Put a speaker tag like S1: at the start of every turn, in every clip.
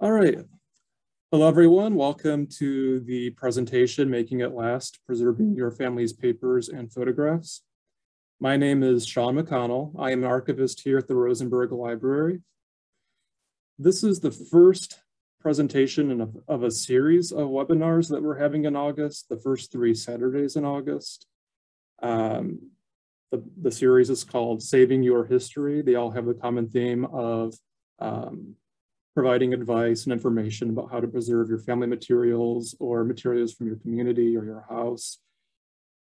S1: All right. Hello, everyone. Welcome to the presentation, Making It Last, Preserving Your Family's Papers and Photographs. My name is Sean McConnell. I am an archivist here at the Rosenberg Library. This is the first presentation of, of a series of webinars that we're having in August, the first three Saturdays in August. Um, the, the series is called Saving Your History. They all have the common theme of um, providing advice and information about how to preserve your family materials or materials from your community or your house.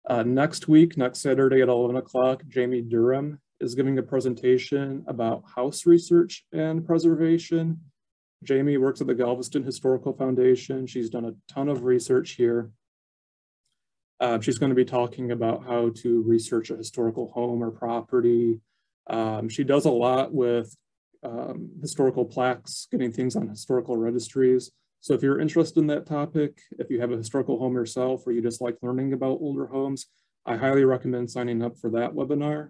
S1: Uh, next week, next Saturday at 11 o'clock, Jamie Durham is giving a presentation about house research and preservation. Jamie works at the Galveston Historical Foundation. She's done a ton of research here. Uh, she's going to be talking about how to research a historical home or property. Um, she does a lot with um, historical plaques, getting things on historical registries. So if you're interested in that topic, if you have a historical home yourself or you just like learning about older homes, I highly recommend signing up for that webinar.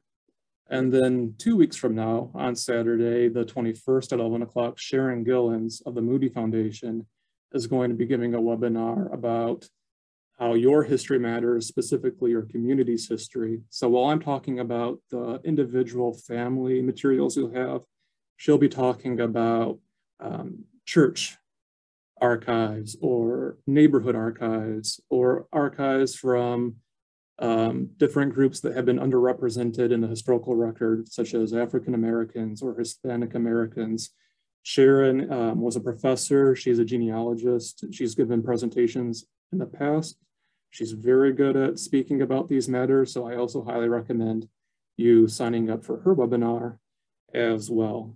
S1: And then two weeks from now, on Saturday, the 21st at 11 o'clock, Sharon Gillens of the Moody Foundation is going to be giving a webinar about how your history matters, specifically your community's history. So while I'm talking about the individual family materials you'll have, she'll be talking about um, church archives or neighborhood archives or archives from um, different groups that have been underrepresented in the historical record, such as African Americans or Hispanic Americans. Sharon um, was a professor, she's a genealogist, she's given presentations in the past. She's very good at speaking about these matters, so I also highly recommend you signing up for her webinar as well.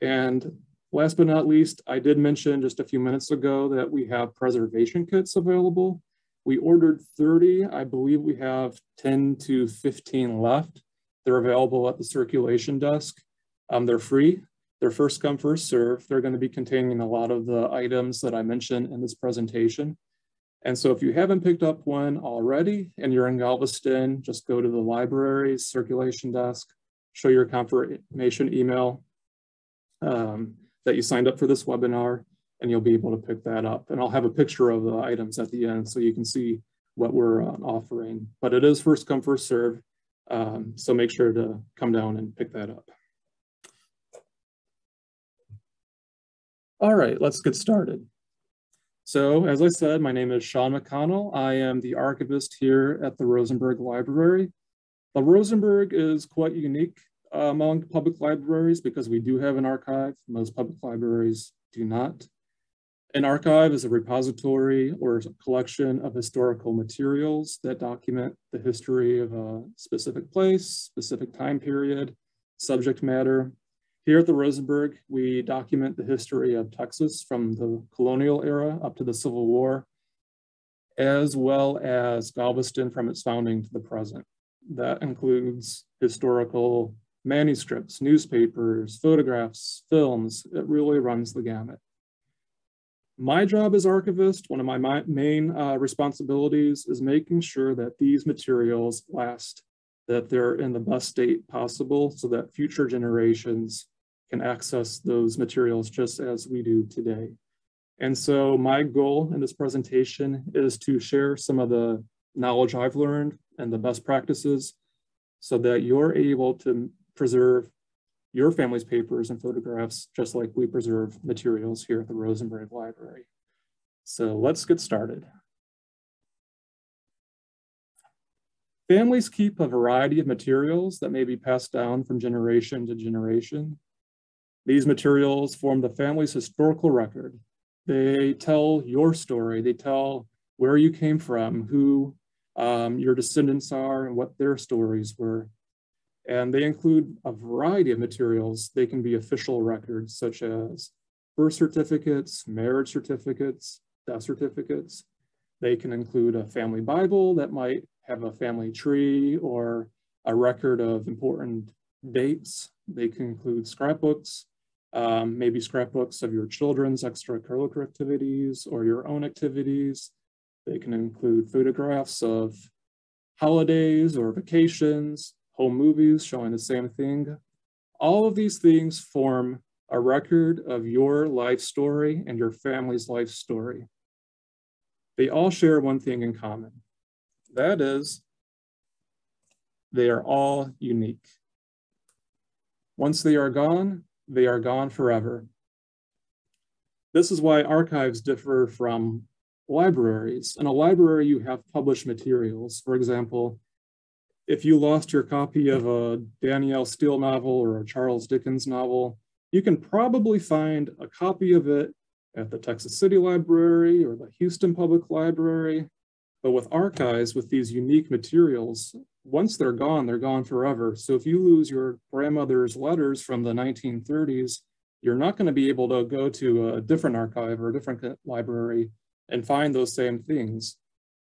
S1: And last but not least, I did mention just a few minutes ago that we have preservation kits available. We ordered 30, I believe we have 10 to 15 left. They're available at the circulation desk. Um, they're free, they're first come, first serve. They're gonna be containing a lot of the items that I mentioned in this presentation. And so if you haven't picked up one already and you're in Galveston, just go to the library's circulation desk, show your confirmation email, um, that you signed up for this webinar and you'll be able to pick that up. And I'll have a picture of the items at the end so you can see what we're uh, offering. But it is first come, first serve. Um, so make sure to come down and pick that up. All right, let's get started. So as I said, my name is Sean McConnell. I am the archivist here at the Rosenberg Library. The Rosenberg is quite unique Uh, among public libraries because we do have an archive. Most public libraries do not. An archive is a repository or a collection of historical materials that document the history of a specific place, specific time period, subject matter. Here at the Rosenberg, we document the history of Texas from the colonial era up to the Civil War, as well as Galveston from its founding to the present. That includes historical manuscripts, newspapers, photographs, films, it really runs the gamut. My job as archivist, one of my main uh, responsibilities is making sure that these materials last, that they're in the best state possible so that future generations can access those materials just as we do today. And so my goal in this presentation is to share some of the knowledge I've learned and the best practices so that you're able to preserve your family's papers and photographs, just like we preserve materials here at the Rosenberg Library. So let's get started. Families keep a variety of materials that may be passed down from generation to generation. These materials form the family's historical record. They tell your story. They tell where you came from, who um, your descendants are, and what their stories were. And they include a variety of materials. They can be official records such as birth certificates, marriage certificates, death certificates. They can include a family Bible that might have a family tree or a record of important dates. They can include scrapbooks, um, maybe scrapbooks of your children's extracurricular activities or your own activities. They can include photographs of holidays or vacations, home movies showing the same thing. All of these things form a record of your life story and your family's life story. They all share one thing in common. That is, they are all unique. Once they are gone, they are gone forever. This is why archives differ from libraries. In a library, you have published materials. For example, if you lost your copy of a Danielle Steel novel or a Charles Dickens novel, you can probably find a copy of it at the Texas City Library or the Houston Public Library. But with archives, with these unique materials, once they're gone, they're gone forever. So if you lose your grandmother's letters from the 1930s, you're not going to be able to go to a different archive or a different library and find those same things.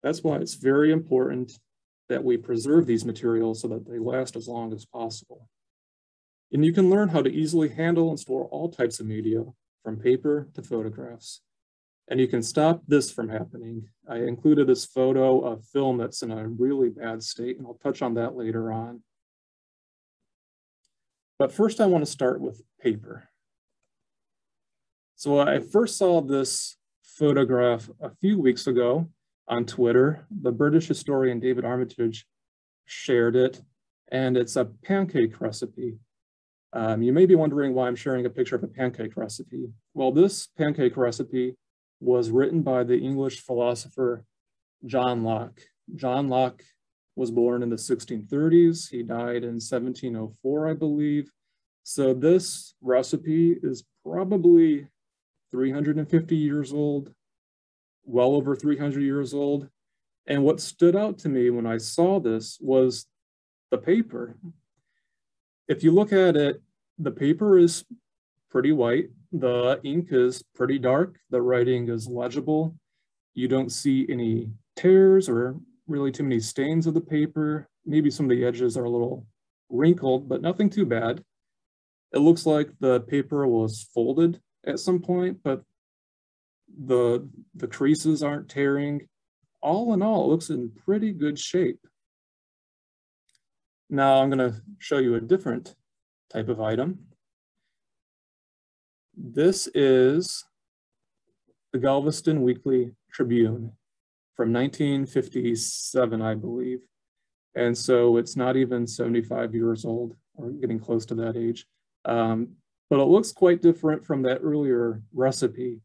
S1: That's why it's very important that we preserve these materials so that they last as long as possible. And you can learn how to easily handle and store all types of media, from paper to photographs. And you can stop this from happening. I included this photo of film that's in a really bad state, and I'll touch on that later on. But first I wanna start with paper. So I first saw this photograph a few weeks ago on Twitter. The British historian David Armitage shared it, and it's a pancake recipe. Um, you may be wondering why I'm sharing a picture of a pancake recipe. Well, this pancake recipe was written by the English philosopher John Locke. John Locke was born in the 1630s. He died in 1704, I believe. So this recipe is probably 350 years old, well over 300 years old. And what stood out to me when I saw this was the paper. If you look at it, the paper is pretty white. The ink is pretty dark. The writing is legible. You don't see any tears or really too many stains of the paper. Maybe some of the edges are a little wrinkled, but nothing too bad. It looks like the paper was folded at some point, but the, the creases aren't tearing. All in all, it looks in pretty good shape. Now I'm gonna show you a different type of item. This is the Galveston Weekly Tribune from 1957, I believe. And so it's not even 75 years old or getting close to that age. Um, but it looks quite different from that earlier recipe.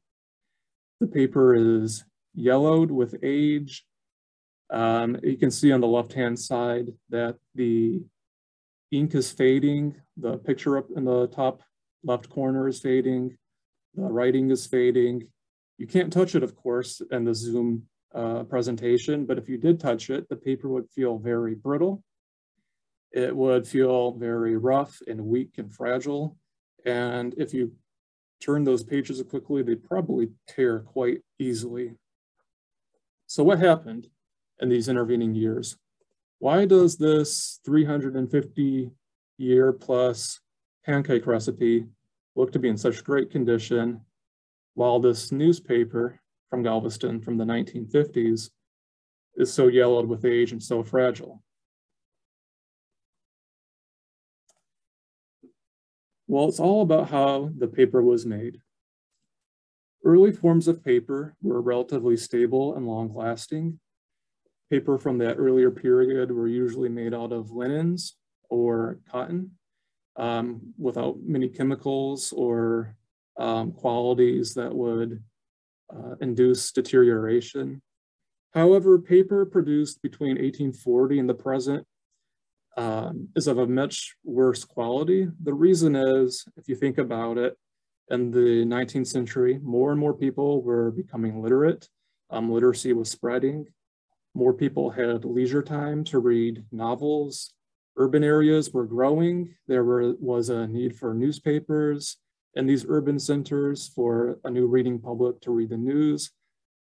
S1: The paper is yellowed with age. Um, you can see on the left-hand side that the ink is fading. The picture up in the top left corner is fading. The writing is fading. You can't touch it, of course, in the Zoom uh, presentation, but if you did touch it, the paper would feel very brittle. It would feel very rough and weak and fragile. And if you turn those pages quickly, they'd probably tear quite easily. So what happened in these intervening years? Why does this 350 year plus pancake recipe look to be in such great condition while this newspaper from Galveston from the 1950s is so yellowed with age and so fragile? Well, it's all about how the paper was made. Early forms of paper were relatively stable and long lasting. Paper from that earlier period were usually made out of linens or cotton um, without many chemicals or um, qualities that would uh, induce deterioration. However, paper produced between 1840 and the present um, is of a much worse quality. The reason is, if you think about it, in the 19th century, more and more people were becoming literate. Um, literacy was spreading. More people had leisure time to read novels. Urban areas were growing. There were, was a need for newspapers in these urban centers for a new reading public to read the news.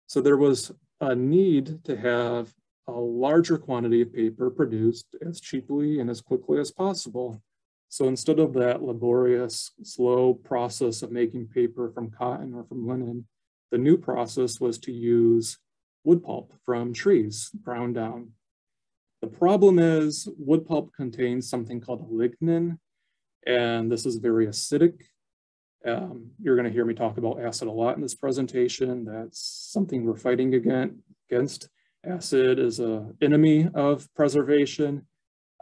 S1: So there was a need to have a larger quantity of paper produced as cheaply and as quickly as possible. So instead of that laborious, slow process of making paper from cotton or from linen, the new process was to use wood pulp from trees ground down. The problem is wood pulp contains something called lignin, and this is very acidic. Um, you're gonna hear me talk about acid a lot in this presentation. That's something we're fighting against. Acid is an enemy of preservation.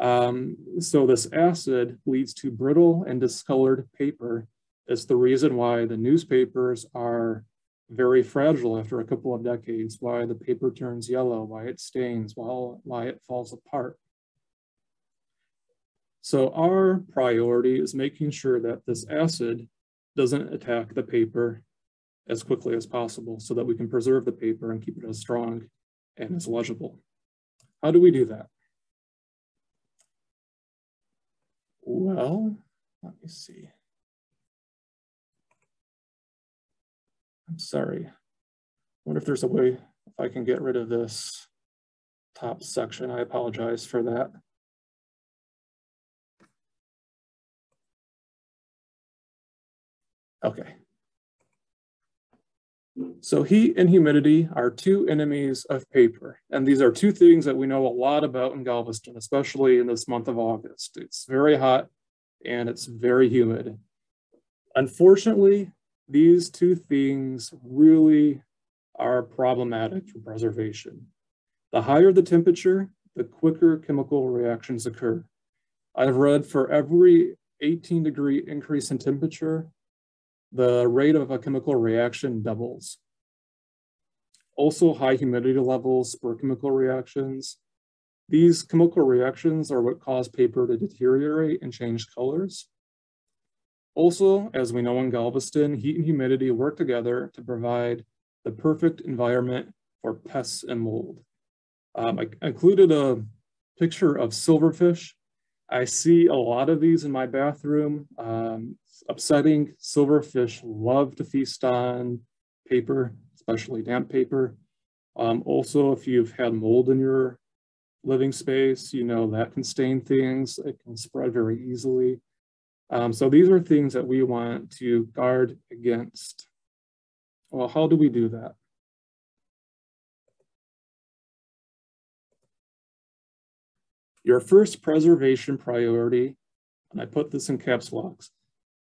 S1: Um, so this acid leads to brittle and discolored paper. It's the reason why the newspapers are very fragile after a couple of decades, why the paper turns yellow, why it stains, why it falls apart. So our priority is making sure that this acid doesn't attack the paper as quickly as possible so that we can preserve the paper and keep it as strong and is legible. How do we do that? Well, let me see. I'm sorry. I wonder if there's a way if I can get rid of this top section. I apologize for that. Okay. So heat and humidity are two enemies of paper. And these are two things that we know a lot about in Galveston, especially in this month of August. It's very hot and it's very humid. Unfortunately, these two things really are problematic for preservation. The higher the temperature, the quicker chemical reactions occur. I've read for every 18 degree increase in temperature, the rate of a chemical reaction doubles. Also, high humidity levels spur chemical reactions. These chemical reactions are what cause paper to deteriorate and change colors. Also, as we know in Galveston, heat and humidity work together to provide the perfect environment for pests and mold. Um, I included a picture of silverfish. I see a lot of these in my bathroom. Um, upsetting, silverfish love to feast on paper, especially damp paper. Um, also, if you've had mold in your living space, you know that can stain things. It can spread very easily. Um, so these are things that we want to guard against. Well, how do we do that? Your first preservation priority, and I put this in caps locks,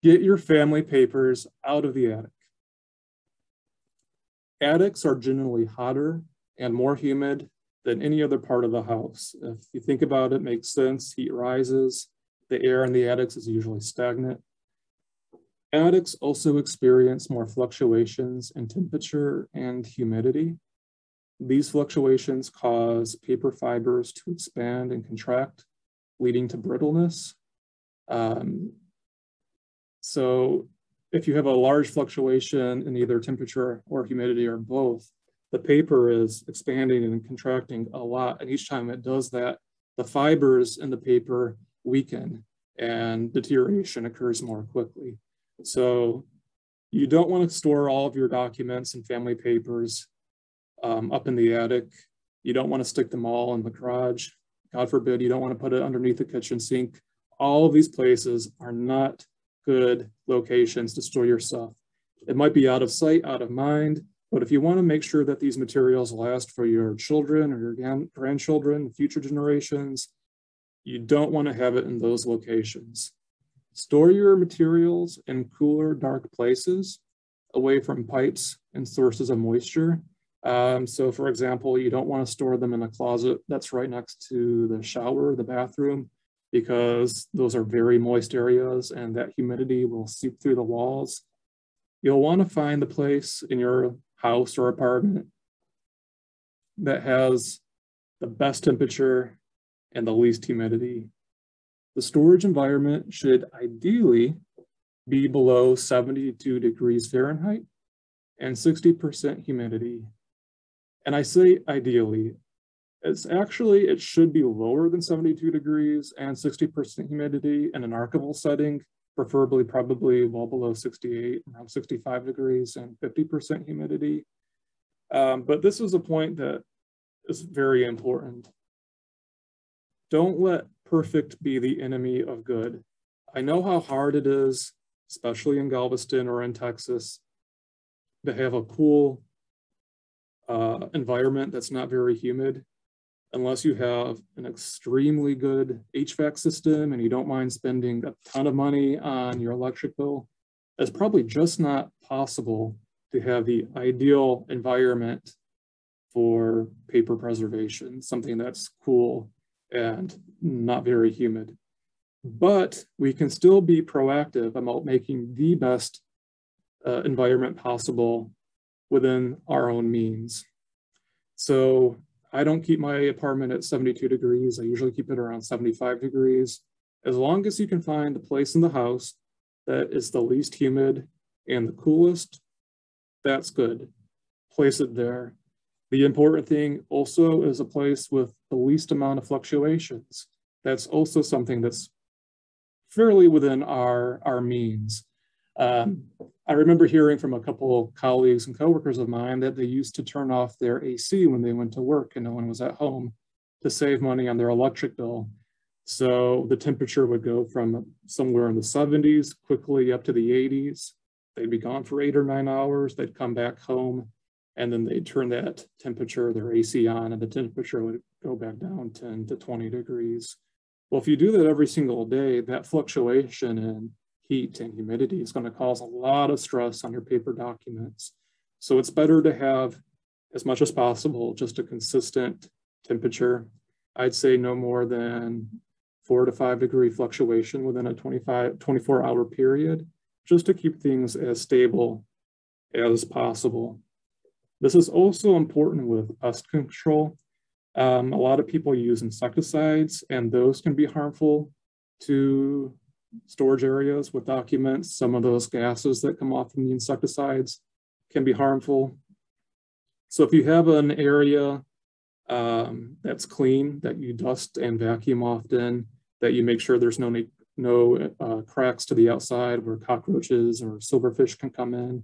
S1: get your family papers out of the attic. Attics are generally hotter and more humid than any other part of the house. If you think about it, it makes sense, heat rises, the air in the attics is usually stagnant. Attics also experience more fluctuations in temperature and humidity. These fluctuations cause paper fibers to expand and contract, leading to brittleness. Um, so if you have a large fluctuation in either temperature or humidity or both, the paper is expanding and contracting a lot. And each time it does that, the fibers in the paper weaken and deterioration occurs more quickly. So you don't want to store all of your documents and family papers um, up in the attic. You don't want to stick them all in the garage. God forbid, you don't want to put it underneath the kitchen sink. All of these places are not good locations to store your stuff. It might be out of sight, out of mind, but if you want to make sure that these materials last for your children or your grandchildren, future generations, you don't want to have it in those locations. Store your materials in cooler, dark places away from pipes and sources of moisture. Um, so for example, you don't want to store them in a closet that's right next to the shower, the bathroom, because those are very moist areas and that humidity will seep through the walls. You'll want to find the place in your house or apartment that has the best temperature and the least humidity. The storage environment should ideally be below 72 degrees Fahrenheit and 60% humidity. And I say ideally, it's actually, it should be lower than 72 degrees and 60% humidity in an archival setting, preferably probably well below 68, around 65 degrees and 50% humidity. Um, but this is a point that is very important. Don't let perfect be the enemy of good. I know how hard it is, especially in Galveston or in Texas, to have a cool uh, environment that's not very humid, unless you have an extremely good HVAC system and you don't mind spending a ton of money on your electric bill. it's probably just not possible to have the ideal environment for paper preservation, something that's cool and not very humid. But we can still be proactive about making the best uh, environment possible within our own means. So I don't keep my apartment at 72 degrees. I usually keep it around 75 degrees. As long as you can find a place in the house that is the least humid and the coolest, that's good. Place it there. The important thing also is a place with the least amount of fluctuations. That's also something that's fairly within our, our means. Um, I remember hearing from a couple colleagues and coworkers of mine that they used to turn off their AC when they went to work and no one was at home to save money on their electric bill. So the temperature would go from somewhere in the 70s quickly up to the 80s. They'd be gone for eight or nine hours. They'd come back home and then they'd turn that temperature, their AC on, and the temperature would go back down 10 to 20 degrees. Well, if you do that every single day, that fluctuation in heat and humidity is going to cause a lot of stress on your paper documents. So it's better to have, as much as possible, just a consistent temperature. I'd say no more than four to five degree fluctuation within a 25, 24 hour period, just to keep things as stable as possible. This is also important with pest control. Um, a lot of people use insecticides and those can be harmful to storage areas with documents. Some of those gases that come off from the insecticides can be harmful. So if you have an area um, that's clean, that you dust and vacuum often, that you make sure there's no, no uh, cracks to the outside where cockroaches or silverfish can come in,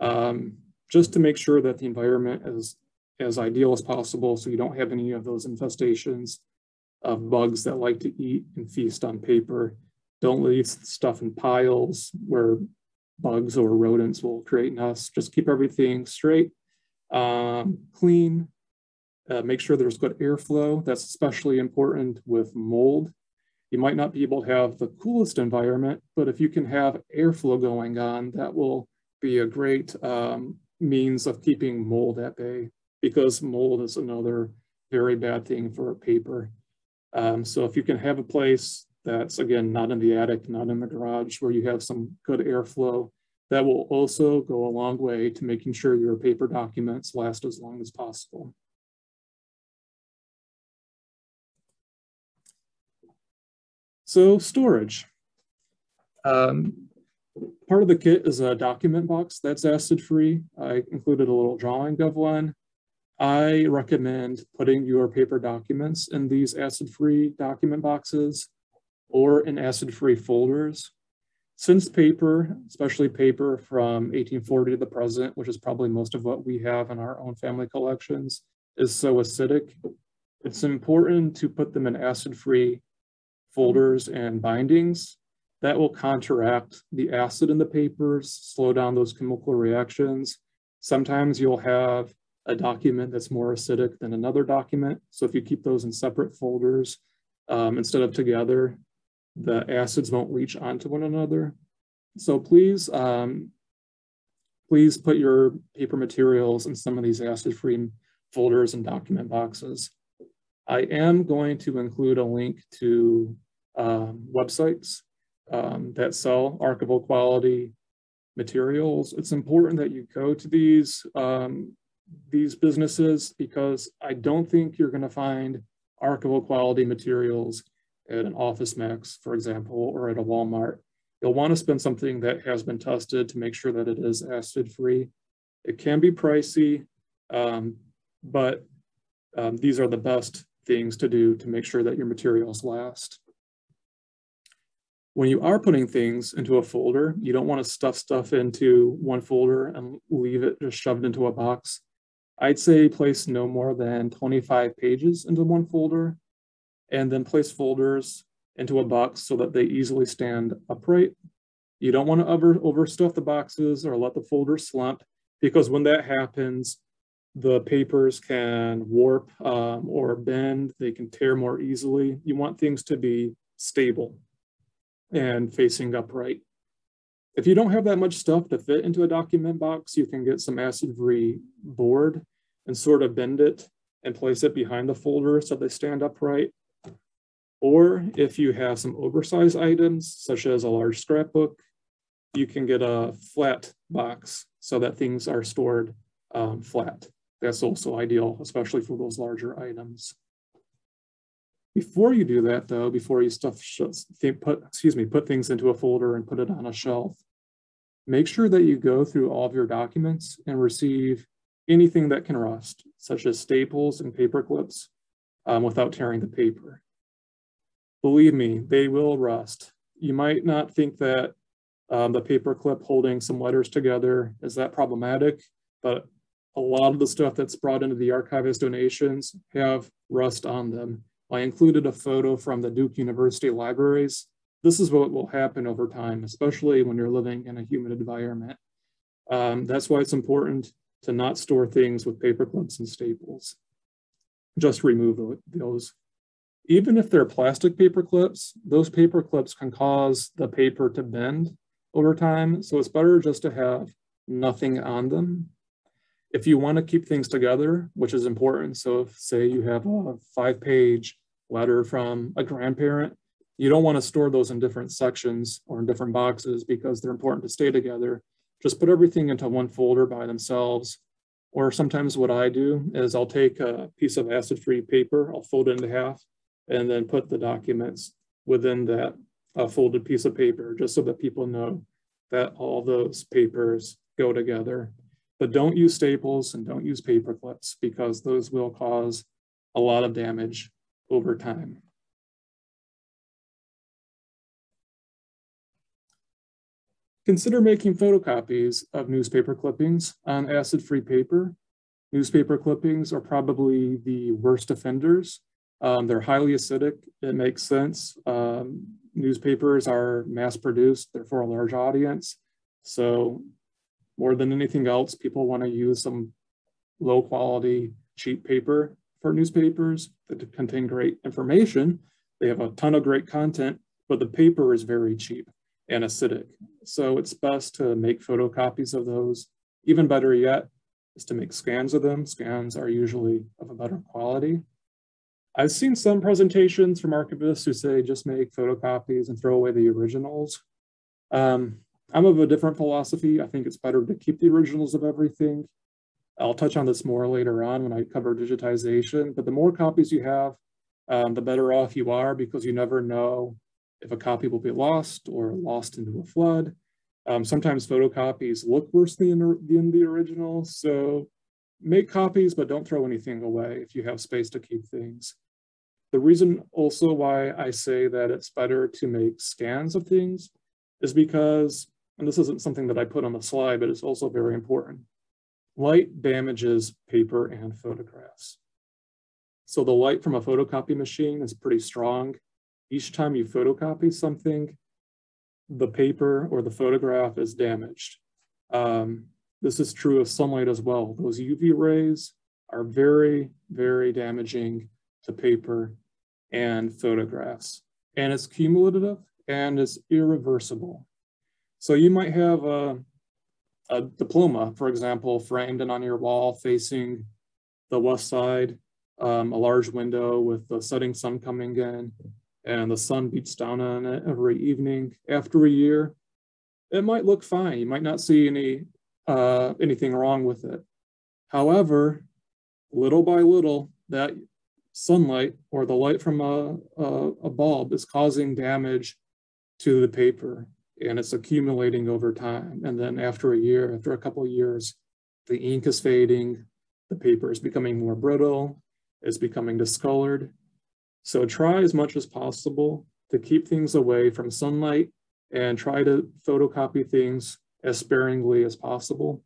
S1: um, just to make sure that the environment is as ideal as possible so you don't have any of those infestations of bugs that like to eat and feast on paper. Don't leave stuff in piles where bugs or rodents will create nests. Just keep everything straight, um, clean, uh, make sure there's good airflow. That's especially important with mold. You might not be able to have the coolest environment, but if you can have airflow going on, that will be a great um, means of keeping mold at bay because mold is another very bad thing for paper. Um, so if you can have a place that's again, not in the attic, not in the garage, where you have some good airflow, that will also go a long way to making sure your paper documents last as long as possible. So storage. Um, part of the kit is a document box that's acid-free. I included a little drawing of one. I recommend putting your paper documents in these acid-free document boxes or in acid-free folders. Since paper, especially paper from 1840 to the present, which is probably most of what we have in our own family collections, is so acidic, it's important to put them in acid-free folders and bindings. That will counteract the acid in the papers, slow down those chemical reactions. Sometimes you'll have a document that's more acidic than another document. So if you keep those in separate folders um, instead of together, the acids won't leach onto one another. So please, um, please put your paper materials in some of these acid-free folders and document boxes. I am going to include a link to um, websites um, that sell archival quality materials. It's important that you go to these, um, these businesses because I don't think you're gonna find archival quality materials at an Office Max, for example, or at a Walmart. You'll want to spend something that has been tested to make sure that it is acid free. It can be pricey, um, but um, these are the best things to do to make sure that your materials last. When you are putting things into a folder, you don't want to stuff stuff into one folder and leave it just shoved into a box. I'd say place no more than 25 pages into one folder and then place folders into a box so that they easily stand upright. You don't want to over overstuff the boxes or let the folders slump because when that happens, the papers can warp um, or bend, they can tear more easily. You want things to be stable and facing upright. If you don't have that much stuff to fit into a document box, you can get some acid-free board and sort of bend it and place it behind the folder so they stand upright. Or if you have some oversized items, such as a large scrapbook, you can get a flat box so that things are stored um, flat. That's also ideal, especially for those larger items. Before you do that though, before you stuff, put, excuse me, put things into a folder and put it on a shelf, make sure that you go through all of your documents and receive anything that can rust, such as staples and paper clips, um, without tearing the paper. Believe me, they will rust. You might not think that um, the paper clip holding some letters together is that problematic, but a lot of the stuff that's brought into the archivist donations have rust on them. I included a photo from the Duke University libraries. This is what will happen over time, especially when you're living in a humid environment. Um, that's why it's important to not store things with paper clips and staples. Just remove those. Even if they're plastic paper clips, those paper clips can cause the paper to bend over time. So it's better just to have nothing on them. If you want to keep things together, which is important, so if say you have a five page letter from a grandparent, you don't want to store those in different sections or in different boxes because they're important to stay together. Just put everything into one folder by themselves. Or sometimes what I do is I'll take a piece of acid-free paper, I'll fold it into half, and then put the documents within that uh, folded piece of paper, just so that people know that all those papers go together. But don't use staples and don't use paper clips because those will cause a lot of damage over time. Consider making photocopies of newspaper clippings on acid-free paper. Newspaper clippings are probably the worst offenders. Um, they're highly acidic. It makes sense. Um, newspapers are mass produced. They're for a large audience. So more than anything else, people want to use some low quality, cheap paper for newspapers that contain great information. They have a ton of great content, but the paper is very cheap and acidic. So it's best to make photocopies of those. Even better yet is to make scans of them. Scans are usually of a better quality. I've seen some presentations from archivists who say just make photocopies and throw away the originals. Um, I'm of a different philosophy. I think it's better to keep the originals of everything. I'll touch on this more later on when I cover digitization, but the more copies you have, um, the better off you are because you never know if a copy will be lost or lost into a flood. Um, sometimes photocopies look worse than, than the original, so make copies, but don't throw anything away if you have space to keep things. The reason also why I say that it's better to make scans of things is because, and this isn't something that I put on the slide, but it's also very important. Light damages paper and photographs. So the light from a photocopy machine is pretty strong. Each time you photocopy something, the paper or the photograph is damaged. Um, this is true of sunlight as well. Those UV rays are very, very damaging to paper and photographs. And it's cumulative and it's irreversible. So you might have a a diploma, for example, framed and on your wall facing the west side, um, a large window with the setting sun coming in and the sun beats down on it every evening. After a year, it might look fine. You might not see any uh, anything wrong with it. However, little by little, that sunlight or the light from a, a, a bulb is causing damage to the paper and it's accumulating over time. And then after a year, after a couple of years, the ink is fading, the paper is becoming more brittle, it's becoming discolored. So try as much as possible to keep things away from sunlight and try to photocopy things as sparingly as possible.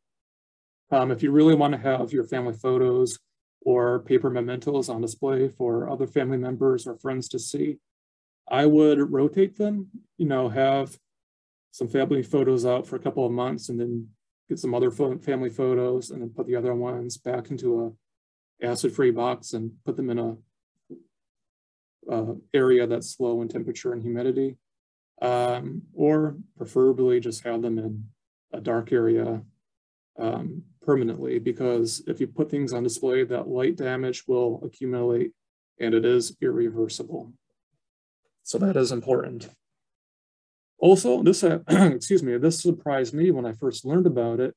S1: Um, if you really want to have your family photos or paper mementos on display for other family members or friends to see, I would rotate them, you know, have some family photos out for a couple of months and then get some other family photos and then put the other ones back into a acid-free box and put them in a area that's low in temperature and humidity. um, or preferably just have them in a dark area um, permanently because if you put things on display, that light damage will accumulate and it is irreversible. So that is important. Also, this, uh, excuse me, this surprised me when I first learned about it,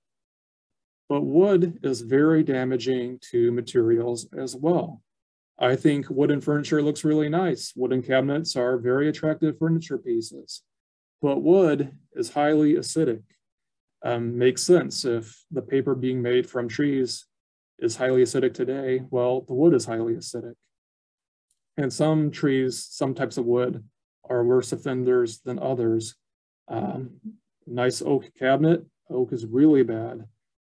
S1: but wood is very damaging to materials as well. I think wooden furniture looks really nice. Wooden cabinets are very attractive furniture pieces, but wood is highly acidic. Um, makes sense if the paper being made from trees is highly acidic today, well, the wood is highly acidic. And some trees, some types of wood are worse offenders than others. Um, nice oak cabinet, oak is really bad.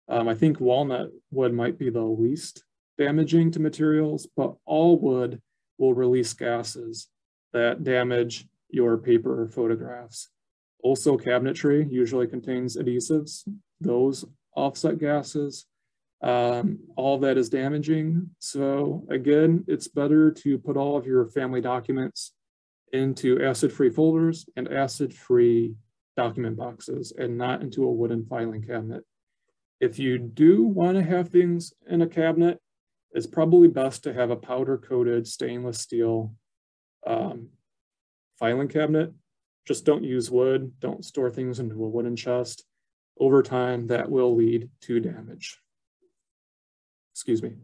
S1: Um, I think walnut wood might be the least damaging to materials, but all wood will release gases that damage your paper or photographs. Also cabinetry usually contains adhesives. Those offset gases. Um, all that is damaging. So again, it's better to put all of your family documents into acid-free folders and acid-free document boxes and not into a wooden filing cabinet. If you do want to have things in a cabinet, it's probably best to have a powder coated stainless steel um, filing cabinet. Just don't use wood, don't store things into a wooden chest. Over time, that will lead to damage. Excuse me.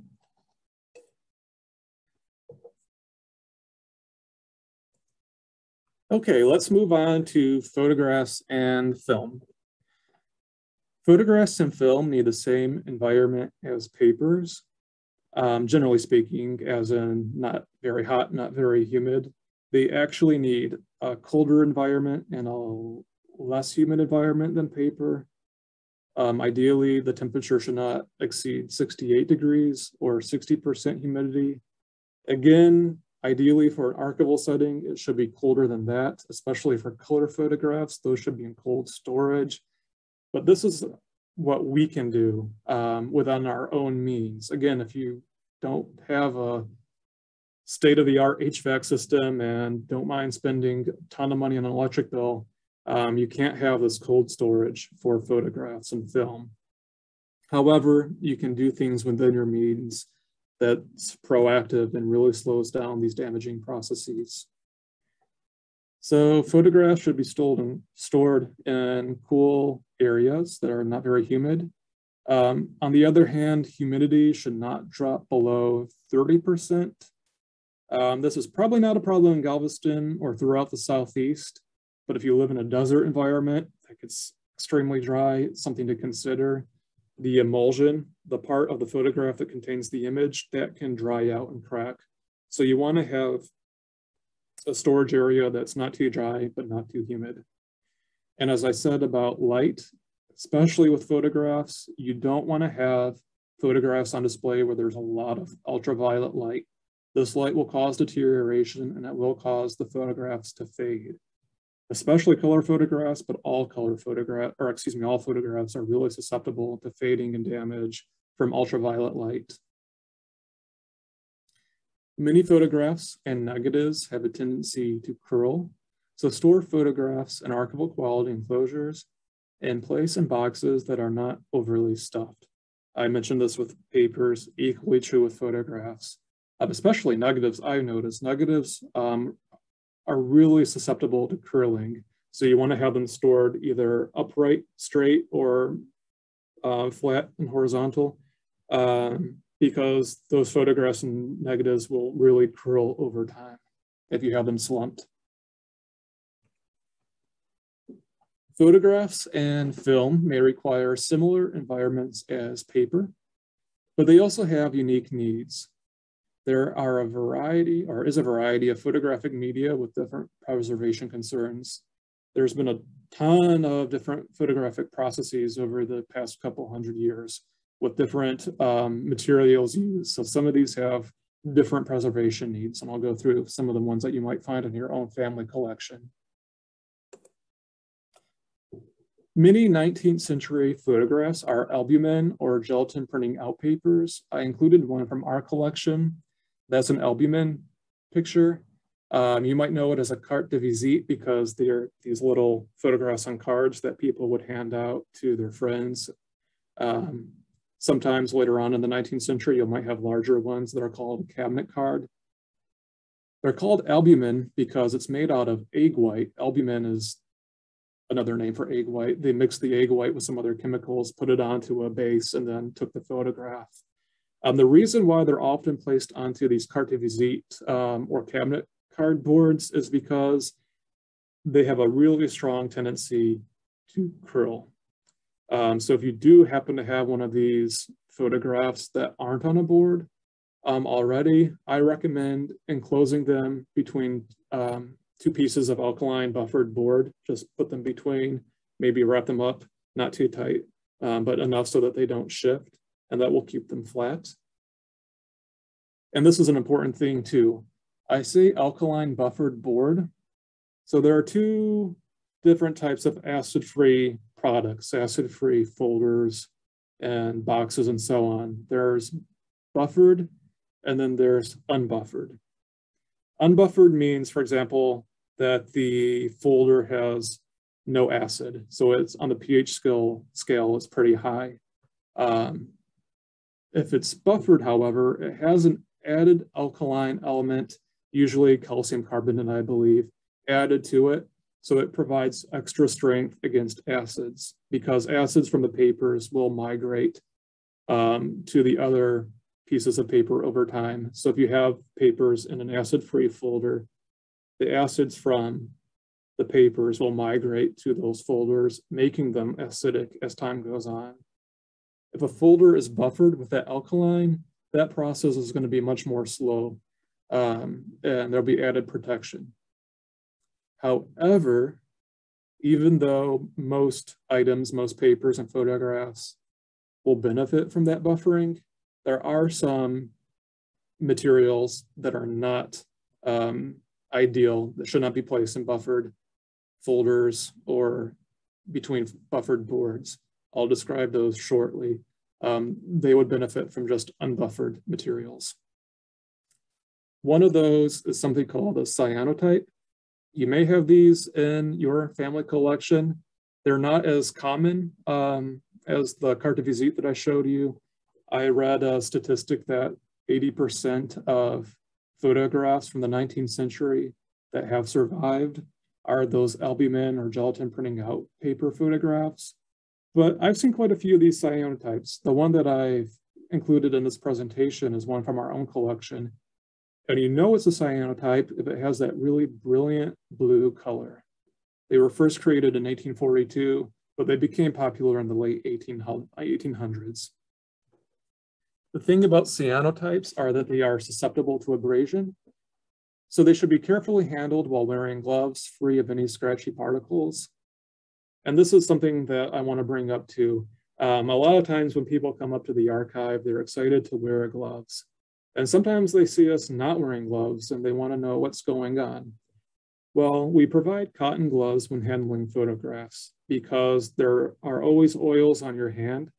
S1: Okay, let's move on to photographs and film. Photographs and film need the same environment as papers, um, generally speaking, as in not very hot, not very humid. They actually need a colder environment and a less humid environment than paper. Um, ideally, the temperature should not exceed 68 degrees or 60% humidity. Again, Ideally for an archival setting, it should be colder than that, especially for color photographs. Those should be in cold storage. But this is what we can do um, within our own means. Again, if you don't have a state-of-the-art HVAC system and don't mind spending a ton of money on an electric bill, um, you can't have this cold storage for photographs and film. However, you can do things within your means that's proactive and really slows down these damaging processes. So photographs should be stored in, stored in cool areas that are not very humid. Um, on the other hand, humidity should not drop below 30%. Um, this is probably not a problem in Galveston or throughout the Southeast, but if you live in a desert environment that gets extremely dry, something to consider the emulsion, the part of the photograph that contains the image, that can dry out and crack. So you want to have a storage area that's not too dry, but not too humid. And as I said about light, especially with photographs, you don't want to have photographs on display where there's a lot of ultraviolet light. This light will cause deterioration and it will cause the photographs to fade especially color photographs, but all color photograph, or excuse me, all photographs are really susceptible to fading and damage from ultraviolet light. Many photographs and negatives have a tendency to curl, so store photographs in archival quality enclosures and place in boxes that are not overly stuffed. I mentioned this with papers, equally true with photographs, uh, especially negatives. I've noticed negatives um, are really susceptible to curling. So you want to have them stored either upright, straight, or uh, flat and horizontal, um, because those photographs and negatives will really curl over time if you have them slumped. Photographs and film may require similar environments as paper, but they also have unique needs. There are a variety, or is a variety of photographic media with different preservation concerns. There's been a ton of different photographic processes over the past couple hundred years with different um, materials used. So some of these have different preservation needs, and I'll go through some of the ones that you might find in your own family collection. Many 19th century photographs are albumen or gelatin printing out papers. I included one from our collection that's an albumen picture. Um, you might know it as a carte de visite because they're these little photographs on cards that people would hand out to their friends. Um, sometimes later on in the 19th century, you might have larger ones that are called a cabinet card. They're called albumen because it's made out of egg white. Albumen is another name for egg white. They mixed the egg white with some other chemicals, put it onto a base, and then took the photograph. Um, the reason why they're often placed onto these carte de visite um, or cabinet cardboards is because they have a really strong tendency to curl. Um, so if you do happen to have one of these photographs that aren't on a board um, already, I recommend enclosing them between um, two pieces of alkaline buffered board. Just put them between, maybe wrap them up, not too tight, um, but enough so that they don't shift, and that will keep them flat. And this is an important thing too. I say alkaline buffered board. So there are two different types of acid-free products, acid-free folders and boxes and so on. There's buffered and then there's unbuffered. Unbuffered means, for example, that the folder has no acid. So it's on the pH scale, scale it's pretty high. Um, if it's buffered, however, it has an added alkaline element usually calcium carbonate, I believe, added to it. So it provides extra strength against acids because acids from the papers will migrate um, to the other pieces of paper over time. So if you have papers in an acid-free folder, the acids from the papers will migrate to those folders, making them acidic as time goes on. If a folder is buffered with that alkaline, that process is going to be much more slow um, and there'll be added protection. However, even though most items, most papers and photographs will benefit from that buffering, there are some materials that are not um, ideal, that should not be placed in buffered folders or between buffered boards. I'll describe those shortly. Um, they would benefit from just unbuffered materials. One of those is something called a cyanotype. You may have these in your family collection. They're not as common um, as the carte de visite that I showed you. I read a statistic that 80% of photographs from the 19th century that have survived are those albumen or gelatin printing out paper photographs. But I've seen quite a few of these cyanotypes. The one that I've included in this presentation is one from our own collection. And you know it's a cyanotype if it has that really brilliant blue color. They were first created in 1842, but they became popular in the late 1800s. The thing about cyanotypes are that they are susceptible to abrasion. So they should be carefully handled while wearing gloves free of any scratchy particles. And this is something that I wanna bring up too. Um, a lot of times when people come up to the archive, they're excited to wear gloves. And sometimes they see us not wearing gloves and they want to know what's going on. Well, we provide cotton gloves when handling photographs because there are always oils on your hand.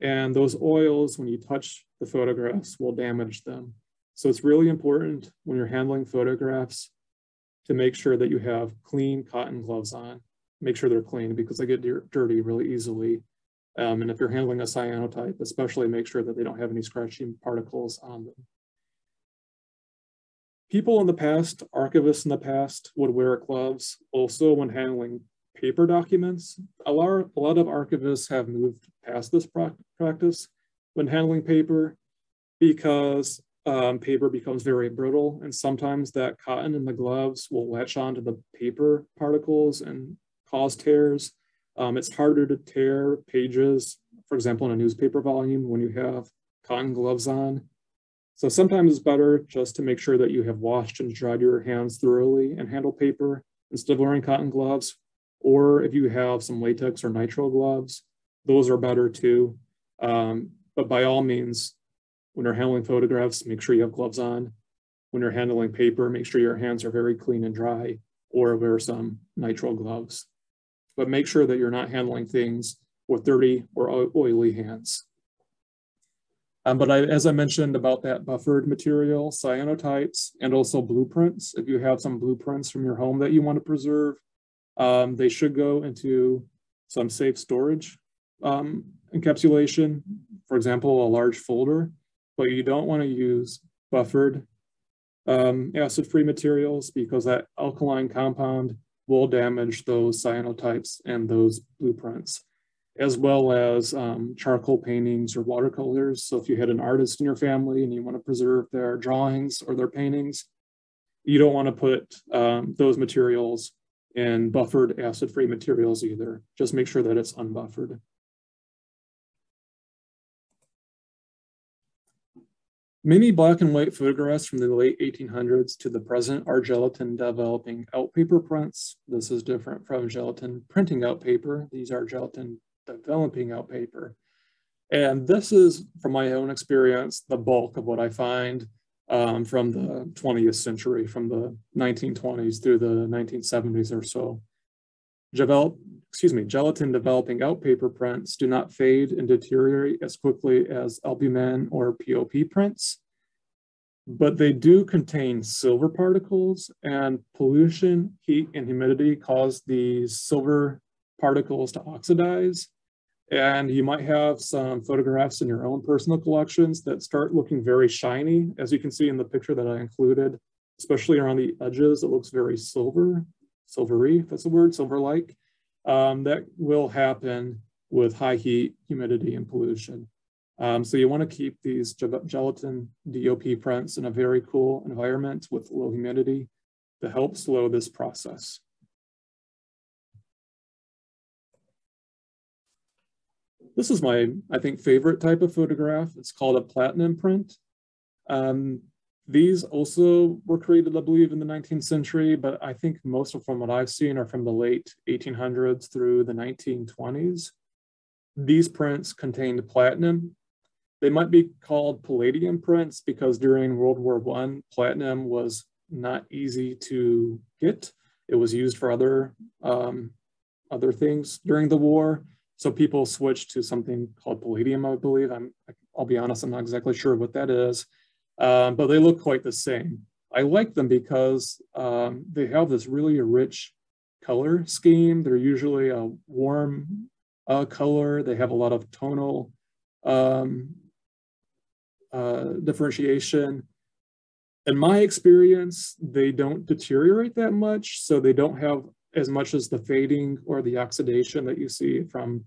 S1: And those oils, when you touch the photographs, will damage them. So it's really important when you're handling photographs to make sure that you have clean cotton gloves on. Make sure they're clean because they get dirty really easily. Um, and if you're handling a cyanotype, especially make sure that they don't have any scratching particles on them. People in the past, archivists in the past, would wear gloves also when handling paper documents. A lot, a lot of archivists have moved past this practice when handling paper because um, paper becomes very brittle and sometimes that cotton in the gloves will latch onto the paper particles and cause tears. Um, it's harder to tear pages, for example, in a newspaper volume when you have cotton gloves on. So sometimes it's better just to make sure that you have washed and dried your hands thoroughly and handle paper instead of wearing cotton gloves. Or if you have some latex or nitrile gloves, those are better too. Um, but by all means, when you're handling photographs, make sure you have gloves on. When you're handling paper, make sure your hands are very clean and dry or wear some nitrile gloves but make sure that you're not handling things with dirty or oily hands. Um, but I, as I mentioned about that buffered material, cyanotypes, and also blueprints, if you have some blueprints from your home that you want to preserve, um, they should go into some safe storage um, encapsulation, for example, a large folder, but you don't want to use buffered um, acid-free materials because that alkaline compound will damage those cyanotypes and those blueprints, as well as um, charcoal paintings or watercolors. So if you had an artist in your family and you want to preserve their drawings or their paintings, you don't want to put um, those materials in buffered acid-free materials either. Just make sure that it's unbuffered. Many black and white photographs from the late 1800s to the present are gelatin developing out paper prints. This is different from gelatin printing out paper. These are gelatin developing out paper. And this is, from my own experience, the bulk of what I find um, from the 20th century, from the 1920s through the 1970s or so. Develop, excuse me, gelatin developing out paper prints do not fade and deteriorate as quickly as albumen or POP prints, but they do contain silver particles and pollution, heat, and humidity cause these silver particles to oxidize. And you might have some photographs in your own personal collections that start looking very shiny, as you can see in the picture that I included, especially around the edges, it looks very silver silvery, if that's a word, silver-like. Um, that will happen with high heat, humidity, and pollution. Um, so you want to keep these gelatin DOP prints in a very cool environment with low humidity to help slow this process. This is my, I think, favorite type of photograph. It's called a platinum print. Um, these also were created, I believe, in the 19th century, but I think most of from what I've seen are from the late 1800s through the 1920s. These prints contained platinum. They might be called palladium prints because during World War I, platinum was not easy to get. It was used for other, um, other things during the war. So people switched to something called palladium, I believe. I'm, I'll be honest, I'm not exactly sure what that is um, but they look quite the same. I like them because um, they have this really rich color scheme. They're usually a warm uh, color. They have a lot of tonal um, uh, differentiation. In my experience, they don't deteriorate that much, so they don't have as much as the fading or the oxidation that you see from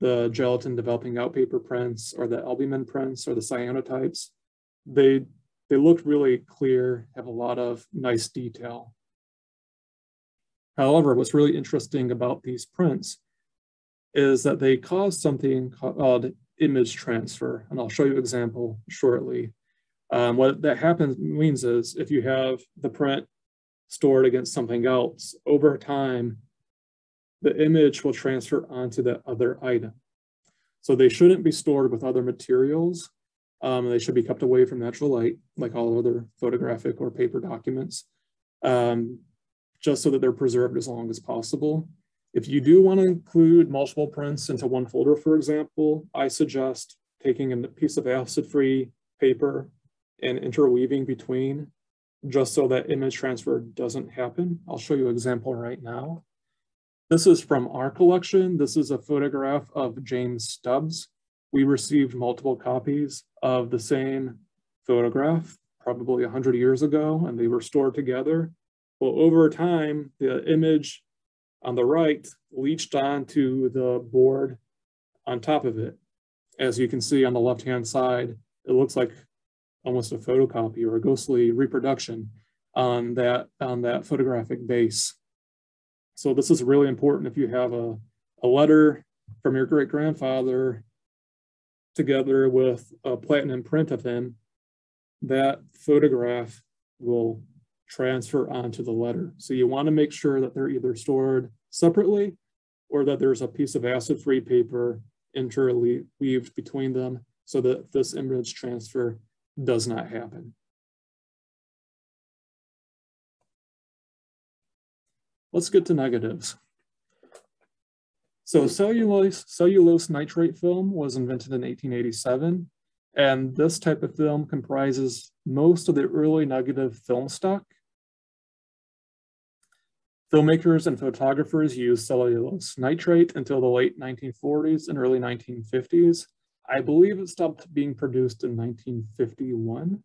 S1: the gelatin developing out paper prints or the albumen prints or the cyanotypes they they look really clear, have a lot of nice detail. However, what's really interesting about these prints is that they cause something called image transfer, and I'll show you an example shortly. Um, what that happens means is if you have the print stored against something else, over time, the image will transfer onto the other item. So they shouldn't be stored with other materials um, they should be kept away from natural light, like all other photographic or paper documents, um, just so that they're preserved as long as possible. If you do want to include multiple prints into one folder, for example, I suggest taking a piece of acid-free paper and interweaving between just so that image transfer doesn't happen. I'll show you an example right now. This is from our collection. This is a photograph of James Stubbs we received multiple copies of the same photograph, probably 100 years ago, and they were stored together. Well, over time, the image on the right leached onto the board on top of it. As you can see on the left-hand side, it looks like almost a photocopy or a ghostly reproduction on that, on that photographic base. So this is really important if you have a, a letter from your great grandfather together with a platinum print of him, that photograph will transfer onto the letter. So you want to make sure that they're either stored separately or that there's a piece of acid-free paper interweaved between them so that this image transfer does not happen. Let's get to negatives. So cellulose, cellulose nitrate film was invented in 1887, And this type of film comprises most of the early negative film stock. Filmmakers and photographers used cellulose nitrate until the late 1940s and early 1950s. I believe it stopped being produced in 1951.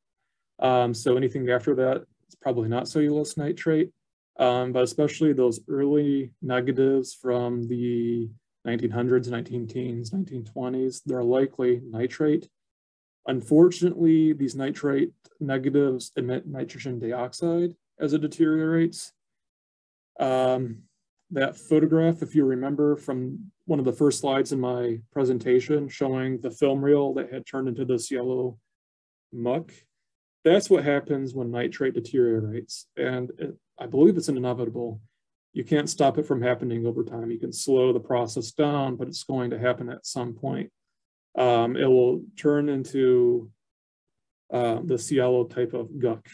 S1: Um, so anything after that, it's probably not cellulose nitrate, um, but especially those early negatives from the 1900s, 19 teens, 1920s, they're likely nitrate. Unfortunately, these nitrate negatives emit nitrogen dioxide as it deteriorates. Um, that photograph, if you remember from one of the first slides in my presentation showing the film reel that had turned into this yellow muck, that's what happens when nitrate deteriorates. And it, I believe it's inevitable. You can't stop it from happening over time. You can slow the process down, but it's going to happen at some point. Um, it will turn into uh, this yellow type of guck.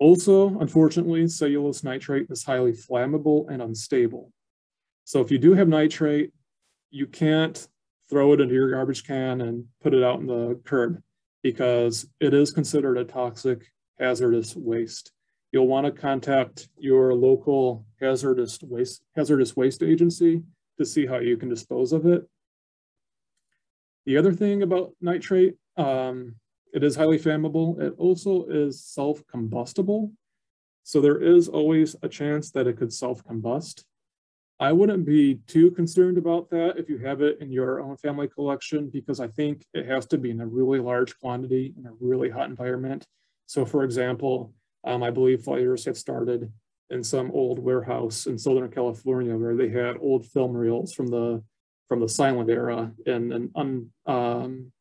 S1: Also, unfortunately, cellulose nitrate is highly flammable and unstable. So if you do have nitrate, you can't throw it into your garbage can and put it out in the curb because it is considered a toxic hazardous waste. You'll want to contact your local hazardous waste, hazardous waste agency to see how you can dispose of it. The other thing about nitrate, um, it is highly flammable. It also is self-combustible. So there is always a chance that it could self-combust. I wouldn't be too concerned about that if you have it in your own family collection, because I think it has to be in a really large quantity in a really hot environment. So for example, um, I believe fires had started in some old warehouse in Southern California where they had old film reels from the from the silent era in an un, um,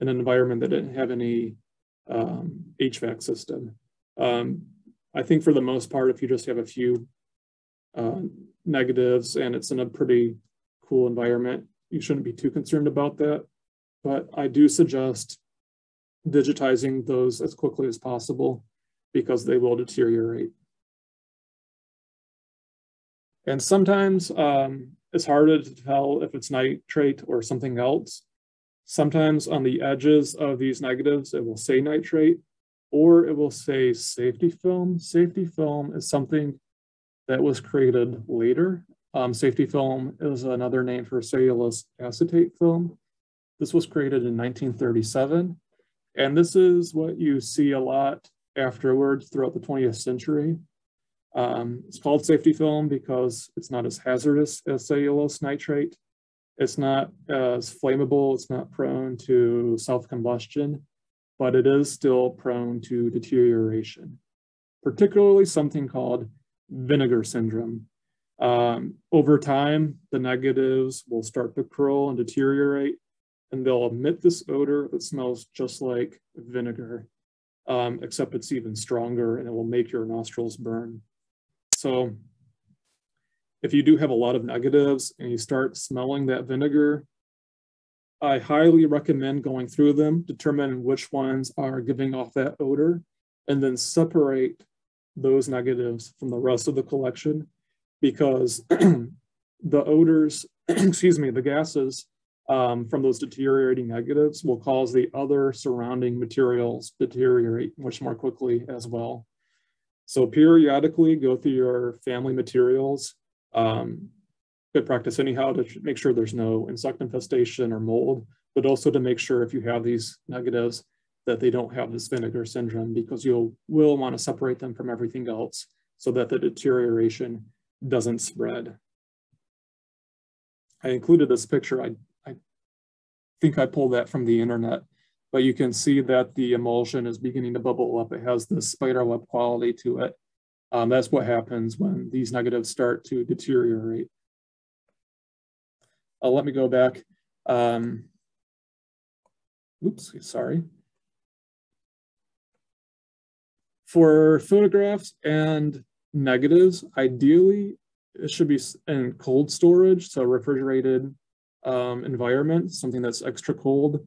S1: an environment that didn't have any um, HVAC system. Um, I think for the most part, if you just have a few uh, negatives and it's in a pretty cool environment. You shouldn't be too concerned about that. But I do suggest digitizing those as quickly as possible because they will deteriorate. And sometimes um, it's harder to tell if it's nitrate or something else. Sometimes on the edges of these negatives, it will say nitrate or it will say safety film. Safety film is something that was created later. Um, safety film is another name for cellulose acetate film. This was created in 1937. And this is what you see a lot afterwards throughout the 20th century. Um, it's called safety film because it's not as hazardous as cellulose nitrate. It's not as flammable, it's not prone to self-combustion, but it is still prone to deterioration, particularly something called vinegar syndrome. Um, over time, the negatives will start to curl and deteriorate, and they'll emit this odor that smells just like vinegar, um, except it's even stronger and it will make your nostrils burn. So if you do have a lot of negatives and you start smelling that vinegar, I highly recommend going through them, determine which ones are giving off that odor, and then separate those negatives from the rest of the collection because the odors, excuse me, the gases um, from those deteriorating negatives will cause the other surrounding materials deteriorate much more quickly as well. So periodically go through your family materials. Um, good practice anyhow to make sure there's no insect infestation or mold, but also to make sure if you have these negatives that they don't have this vinegar syndrome because you'll want to separate them from everything else so that the deterioration doesn't spread. I included this picture. I think I pulled that from the internet, but you can see that the emulsion is beginning to bubble up. It has the spider web quality to it. Um, that's what happens when these negatives start to deteriorate. Uh, let me go back. Um, oops, sorry. For photographs and negatives, ideally, it should be in cold storage, so refrigerated um, environment, something that's extra cold.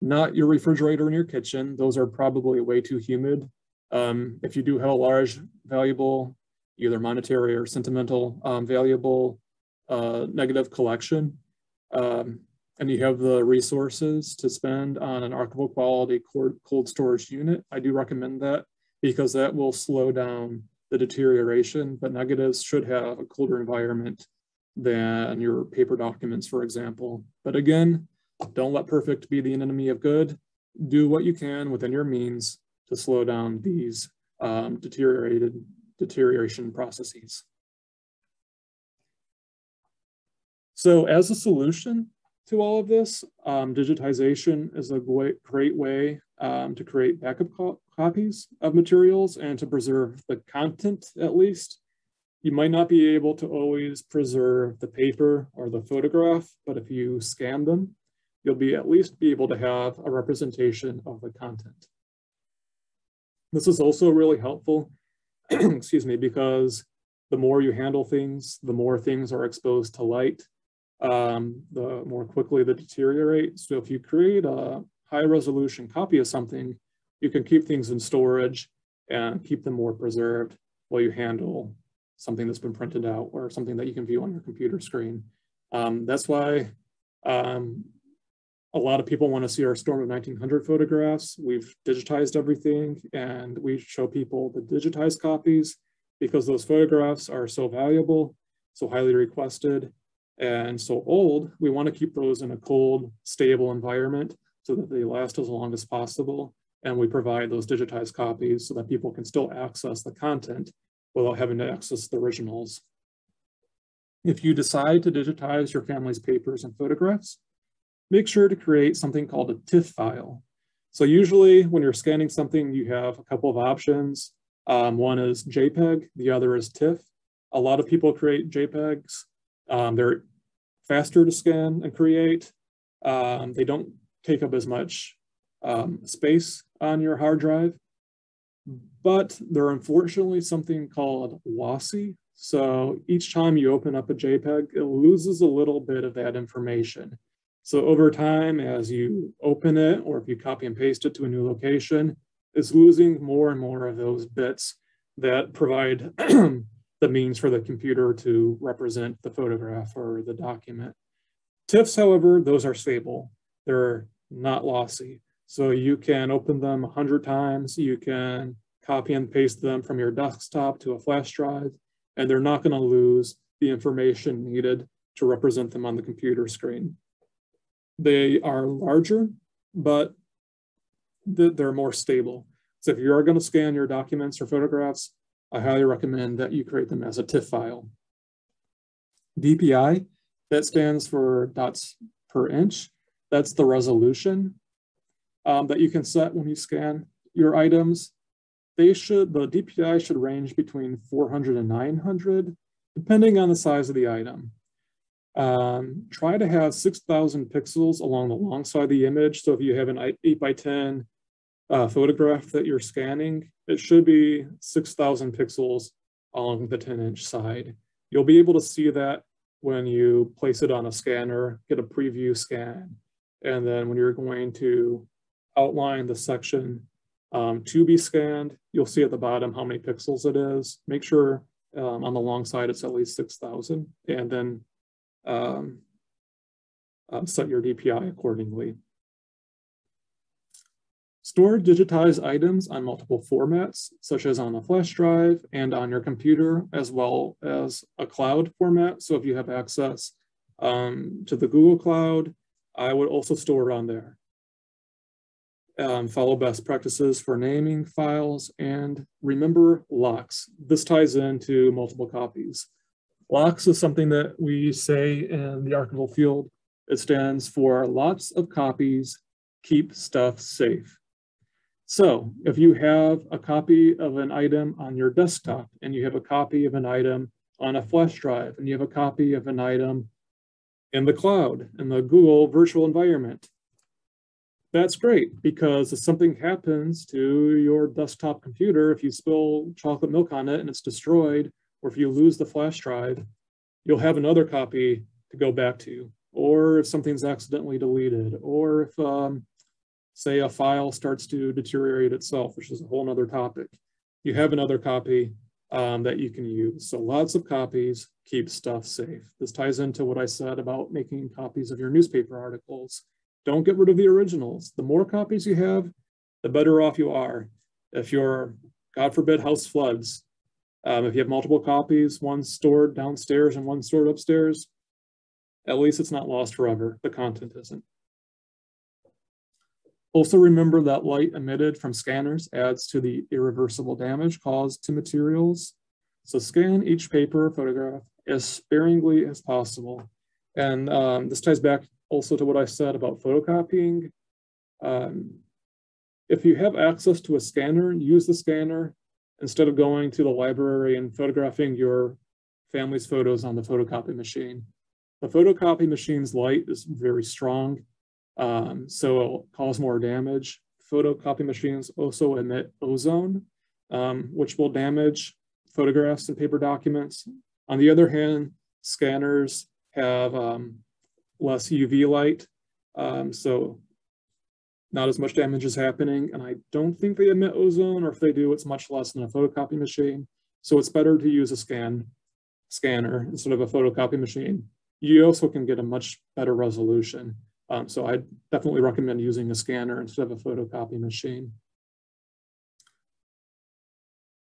S1: Not your refrigerator in your kitchen. Those are probably way too humid. Um, if you do have a large, valuable, either monetary or sentimental, um, valuable uh, negative collection, um, and you have the resources to spend on an archival quality cold storage unit, I do recommend that because that will slow down the deterioration, but negatives should have a colder environment than your paper documents, for example. But again, don't let perfect be the enemy of good. Do what you can within your means to slow down these um, deteriorated deterioration processes. So as a solution to all of this, um, digitization is a great, way um, to create backup co copies of materials and to preserve the content at least. You might not be able to always preserve the paper or the photograph, but if you scan them, you'll be at least be able to have a representation of the content. This is also really helpful, excuse me, because the more you handle things, the more things are exposed to light, um, the more quickly they deteriorate. So if you create a high resolution copy of something, you can keep things in storage and keep them more preserved while you handle something that's been printed out or something that you can view on your computer screen. Um, that's why um, a lot of people want to see our Storm of 1900 photographs. We've digitized everything and we show people the digitized copies because those photographs are so valuable, so highly requested, and so old, we want to keep those in a cold, stable environment so that they last as long as possible. And we provide those digitized copies so that people can still access the content without having to access the originals. If you decide to digitize your family's papers and photographs, make sure to create something called a TIFF file. So usually when you're scanning something, you have a couple of options. Um, one is JPEG, the other is TIFF. A lot of people create JPEGs. Um, they're faster to scan and create. Um, they don't take up as much um, space on your hard drive, but they're unfortunately something called lossy. So each time you open up a JPEG, it loses a little bit of that information. So over time, as you open it, or if you copy and paste it to a new location, it's losing more and more of those bits that provide the means for the computer to represent the photograph or the document. TIFFs, however, those are stable. They're not lossy. So you can open them 100 times. You can copy and paste them from your desktop to a flash drive, and they're not going to lose the information needed to represent them on the computer screen. They are larger, but they're more stable. So if you are going to scan your documents or photographs, I highly recommend that you create them as a TIFF file. DPI, that stands for dots per inch. That's the resolution um, that you can set when you scan your items. They should, the DPI should range between 400 and 900, depending on the size of the item. Um, try to have 6,000 pixels along the long side of the image. So if you have an 8 by 10 uh, photograph that you're scanning, it should be 6,000 pixels along the 10 inch side. You'll be able to see that when you place it on a scanner, get a preview scan. And then when you're going to outline the section um, to be scanned, you'll see at the bottom how many pixels it is. Make sure um, on the long side it's at least 6,000 and then um, uh, set your DPI accordingly. Store digitized items on multiple formats, such as on a flash drive and on your computer, as well as a cloud format. So if you have access um, to the Google Cloud, I would also store it on there. Um, follow best practices for naming files and remember LOCKSS. This ties into multiple copies. LOCKSS is something that we say in the archival field. It stands for lots of copies, keep stuff safe. So if you have a copy of an item on your desktop and you have a copy of an item on a flash drive and you have a copy of an item in the cloud, in the Google virtual environment, that's great because if something happens to your desktop computer, if you spill chocolate milk on it and it's destroyed, or if you lose the flash drive, you'll have another copy to go back to. Or if something's accidentally deleted, or if um, say a file starts to deteriorate itself, which is a whole nother topic. You have another copy um, that you can use. So lots of copies, keep stuff safe. This ties into what I said about making copies of your newspaper articles. Don't get rid of the originals. The more copies you have, the better off you are. If your, God forbid, house floods, um, if you have multiple copies, one stored downstairs and one stored upstairs, at least it's not lost forever. The content isn't. Also remember that light emitted from scanners adds to the irreversible damage caused to materials. So scan each paper photograph as sparingly as possible. And um, this ties back also to what I said about photocopying. Um, if you have access to a scanner, use the scanner instead of going to the library and photographing your family's photos on the photocopy machine. The photocopy machine's light is very strong, um, so it'll cause more damage. Photocopy machines also emit ozone, um, which will damage photographs and paper documents. On the other hand, scanners have um, less UV light, um, so not as much damage is happening. And I don't think they emit ozone, or if they do, it's much less than a photocopy machine. So it's better to use a scan scanner instead of a photocopy machine. You also can get a much better resolution. Um, so I definitely recommend using a scanner instead of a photocopy machine.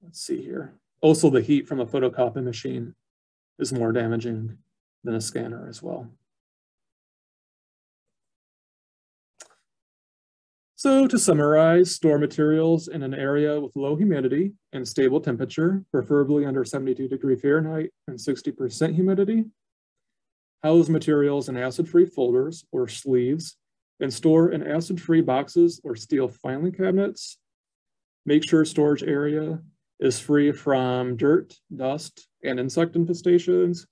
S1: Let's see here. Also, the heat from a photocopy machine is more damaging than a scanner as well. So to summarize, store materials in an area with low humidity and stable temperature, preferably under 72 degree Fahrenheit and 60% humidity. House materials in acid-free folders or sleeves and store in acid-free boxes or steel filing cabinets. Make sure storage area is free from dirt, dust, and insect infestations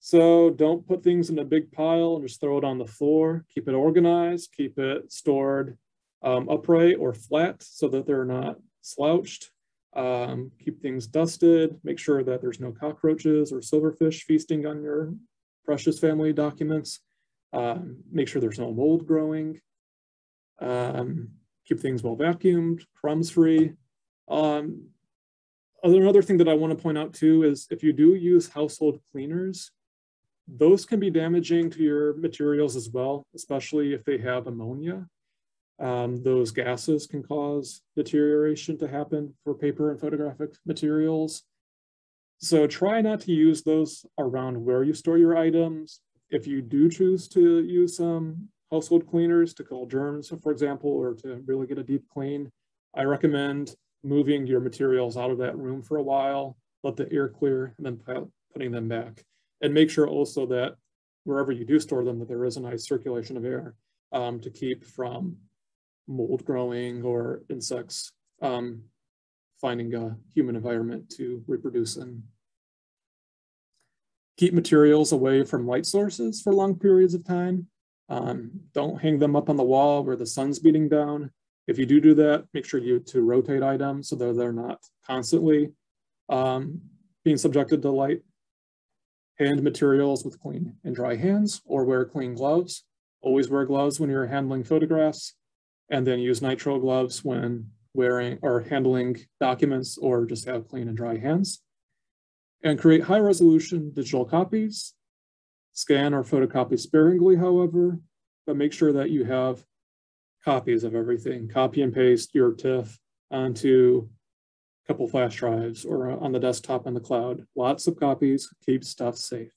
S1: so don't put things in a big pile and just throw it on the floor. Keep it organized, keep it stored um, upright or flat so that they're not slouched. Um, keep things dusted, make sure that there's no cockroaches or silverfish feasting on your precious family documents. Um, make sure there's no mold growing. Um, keep things well vacuumed, crumbs free. Um, another thing that I want to point out too is if you do use household cleaners, those can be damaging to your materials as well, especially if they have ammonia. Um, those gases can cause deterioration to happen for paper and photographic materials. So try not to use those around where you store your items. If you do choose to use some household cleaners to kill germs, for example, or to really get a deep clean, I recommend moving your materials out of that room for a while, let the air clear, and then putting them back and make sure also that wherever you do store them, that there is a nice circulation of air um, to keep from mold growing or insects um, finding a human environment to reproduce in. Keep materials away from light sources for long periods of time. Um, don't hang them up on the wall where the sun's beating down. If you do do that, make sure you to rotate items so that they're not constantly um, being subjected to light hand materials with clean and dry hands or wear clean gloves. Always wear gloves when you're handling photographs and then use nitrile gloves when wearing or handling documents or just have clean and dry hands. And create high resolution digital copies. Scan or photocopy sparingly, however, but make sure that you have copies of everything. Copy and paste your TIFF onto couple flash drives or on the desktop in the cloud. Lots of copies, keep stuff safe.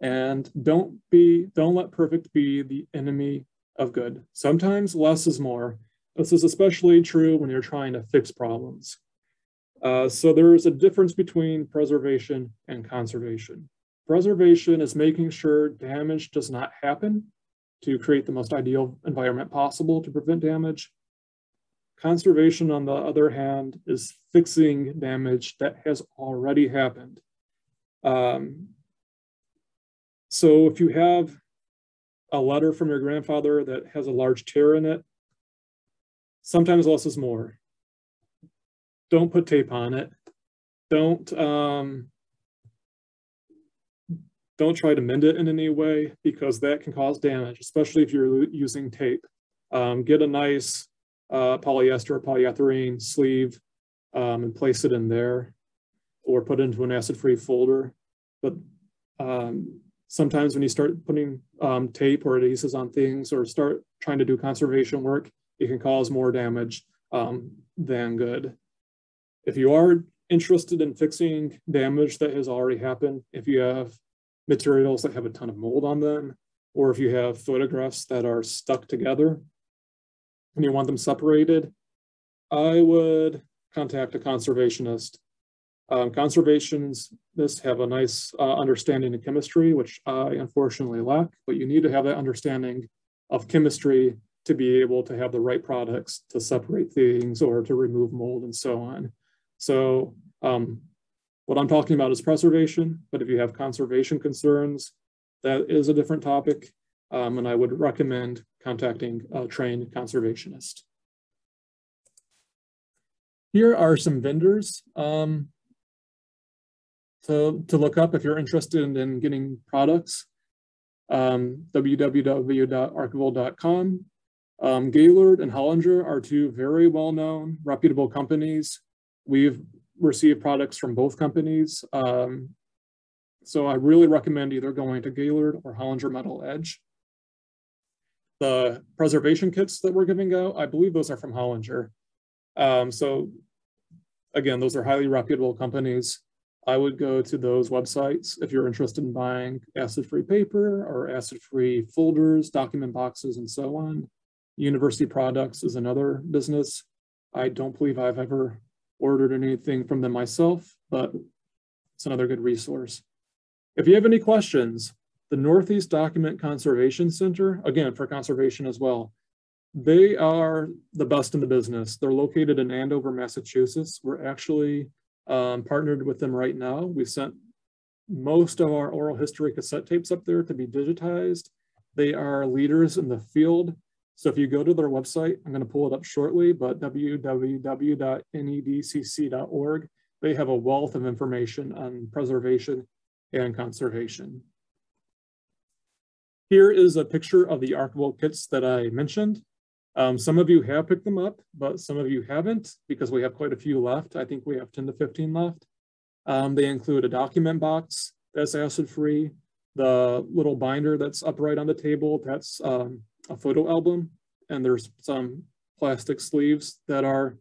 S1: And don't be, don't let perfect be the enemy of good. Sometimes less is more. This is especially true when you're trying to fix problems. Uh, so there is a difference between preservation and conservation. Preservation is making sure damage does not happen to create the most ideal environment possible to prevent damage. Conservation, on the other hand, is fixing damage that has already happened. Um, so if you have a letter from your grandfather that has a large tear in it, sometimes less is more. Don't put tape on it. Don't um, don't try to mend it in any way because that can cause damage, especially if you're using tape. Um, get a nice uh, polyester, or polyethylene sleeve um, and place it in there or put into an acid-free folder. But um, sometimes when you start putting um, tape or adhesives on things or start trying to do conservation work, it can cause more damage um, than good. If you are interested in fixing damage that has already happened, if you have materials that have a ton of mold on them, or if you have photographs that are stuck together and you want them separated, I would contact a conservationist. Um, conservationists have a nice uh, understanding of chemistry, which I unfortunately lack, but you need to have that understanding of chemistry to be able to have the right products to separate things or to remove mold and so on. So um, what I'm talking about is preservation, but if you have conservation concerns, that is a different topic. Um, and I would recommend contacting a trained conservationist. Here are some vendors um, to, to look up if you're interested in getting products. Um, www.archival.com. Um, Gaylord and Hollinger are two very well-known, reputable companies. We've received products from both companies. Um, so I really recommend either going to Gaylord or Hollinger Metal Edge. The preservation kits that we're giving out, I believe those are from Hollinger. Um, so again, those are highly reputable companies. I would go to those websites if you're interested in buying acid-free paper or acid-free folders, document boxes, and so on. University Products is another business. I don't believe I've ever ordered anything from them myself, but it's another good resource. If you have any questions, the Northeast Document Conservation Center, again, for conservation as well, they are the best in the business. They're located in Andover, Massachusetts. We're actually um, partnered with them right now. We sent most of our oral history cassette tapes up there to be digitized. They are leaders in the field. So if you go to their website, I'm going to pull it up shortly, but www.nedcc.org, they have a wealth of information on preservation and conservation. Here is a picture of the archival kits that I mentioned. Um, some of you have picked them up, but some of you haven't because we have quite a few left. I think we have 10 to 15 left. Um, they include a document box that's acid-free, the little binder that's upright on the table, that's um, a photo album, and there's some plastic sleeves that are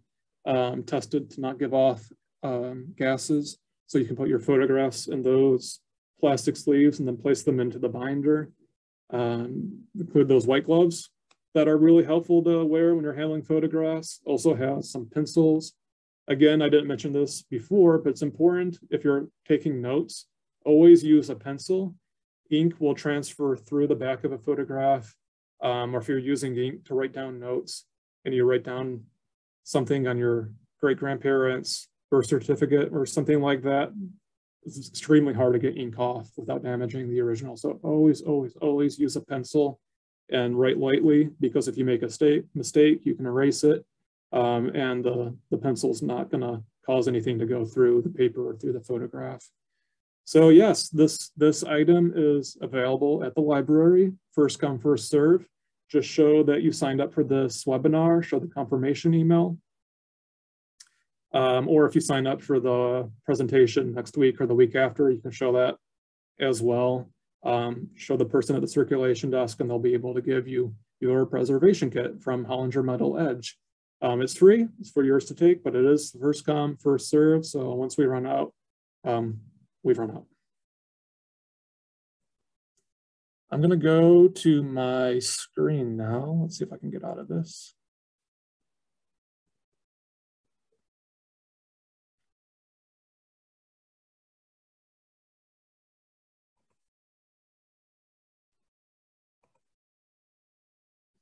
S1: um, tested to not give off um, gases. So you can put your photographs in those plastic sleeves and then place them into the binder. Um, include those white gloves that are really helpful to wear when you're handling photographs. Also has some pencils. Again, I didn't mention this before, but it's important if you're taking notes, always use a pencil. Ink will transfer through the back of a photograph, um, or if you're using ink to write down notes and you write down something on your great grandparents' birth certificate or something like that, it's extremely hard to get ink off without damaging the original. So always, always, always use a pencil and write lightly because if you make a state, mistake, you can erase it. Um, and the, the pencil's not gonna cause anything to go through the paper or through the photograph. So yes, this, this item is available at the library, first come, first serve. Just show that you signed up for this webinar, show the confirmation email, um, or if you sign up for the presentation next week or the week after, you can show that as well. Um, show the person at the circulation desk and they'll be able to give you your preservation kit from Hollinger Metal Edge. Um, it's free, it's for yours to take, but it is first come, first serve. So once we run out, um, we've run out. I'm gonna go to my screen now. Let's see if I can get out of this.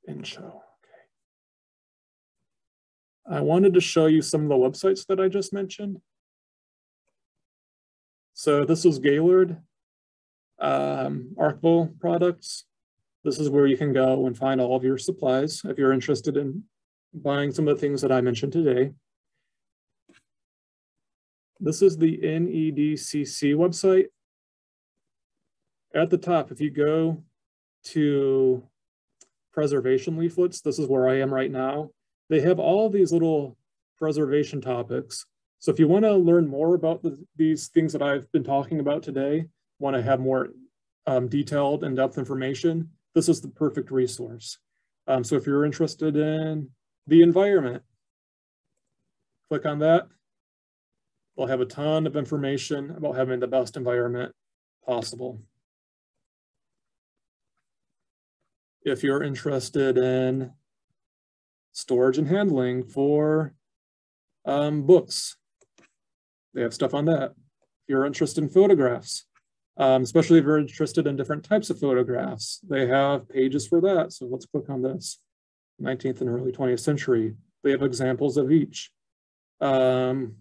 S1: Intro. Okay. I wanted to show you some of the websites that I just mentioned. So this is Gaylord um, Archival products. This is where you can go and find all of your supplies if you're interested in buying some of the things that I mentioned today. This is the NEDCC website. At the top, if you go to preservation leaflets. This is where I am right now. They have all these little preservation topics. So if you want to learn more about the, these things that I've been talking about today, want to have more um, detailed in-depth information, this is the perfect resource. Um, so if you're interested in the environment, click on that. We'll have a ton of information about having the best environment possible. If you're interested in storage and handling for um, books, they have stuff on that. If you're interested in photographs, um, especially if you're interested in different types of photographs, they have pages for that. So let's click on this. 19th and early 20th century. They have examples of each um,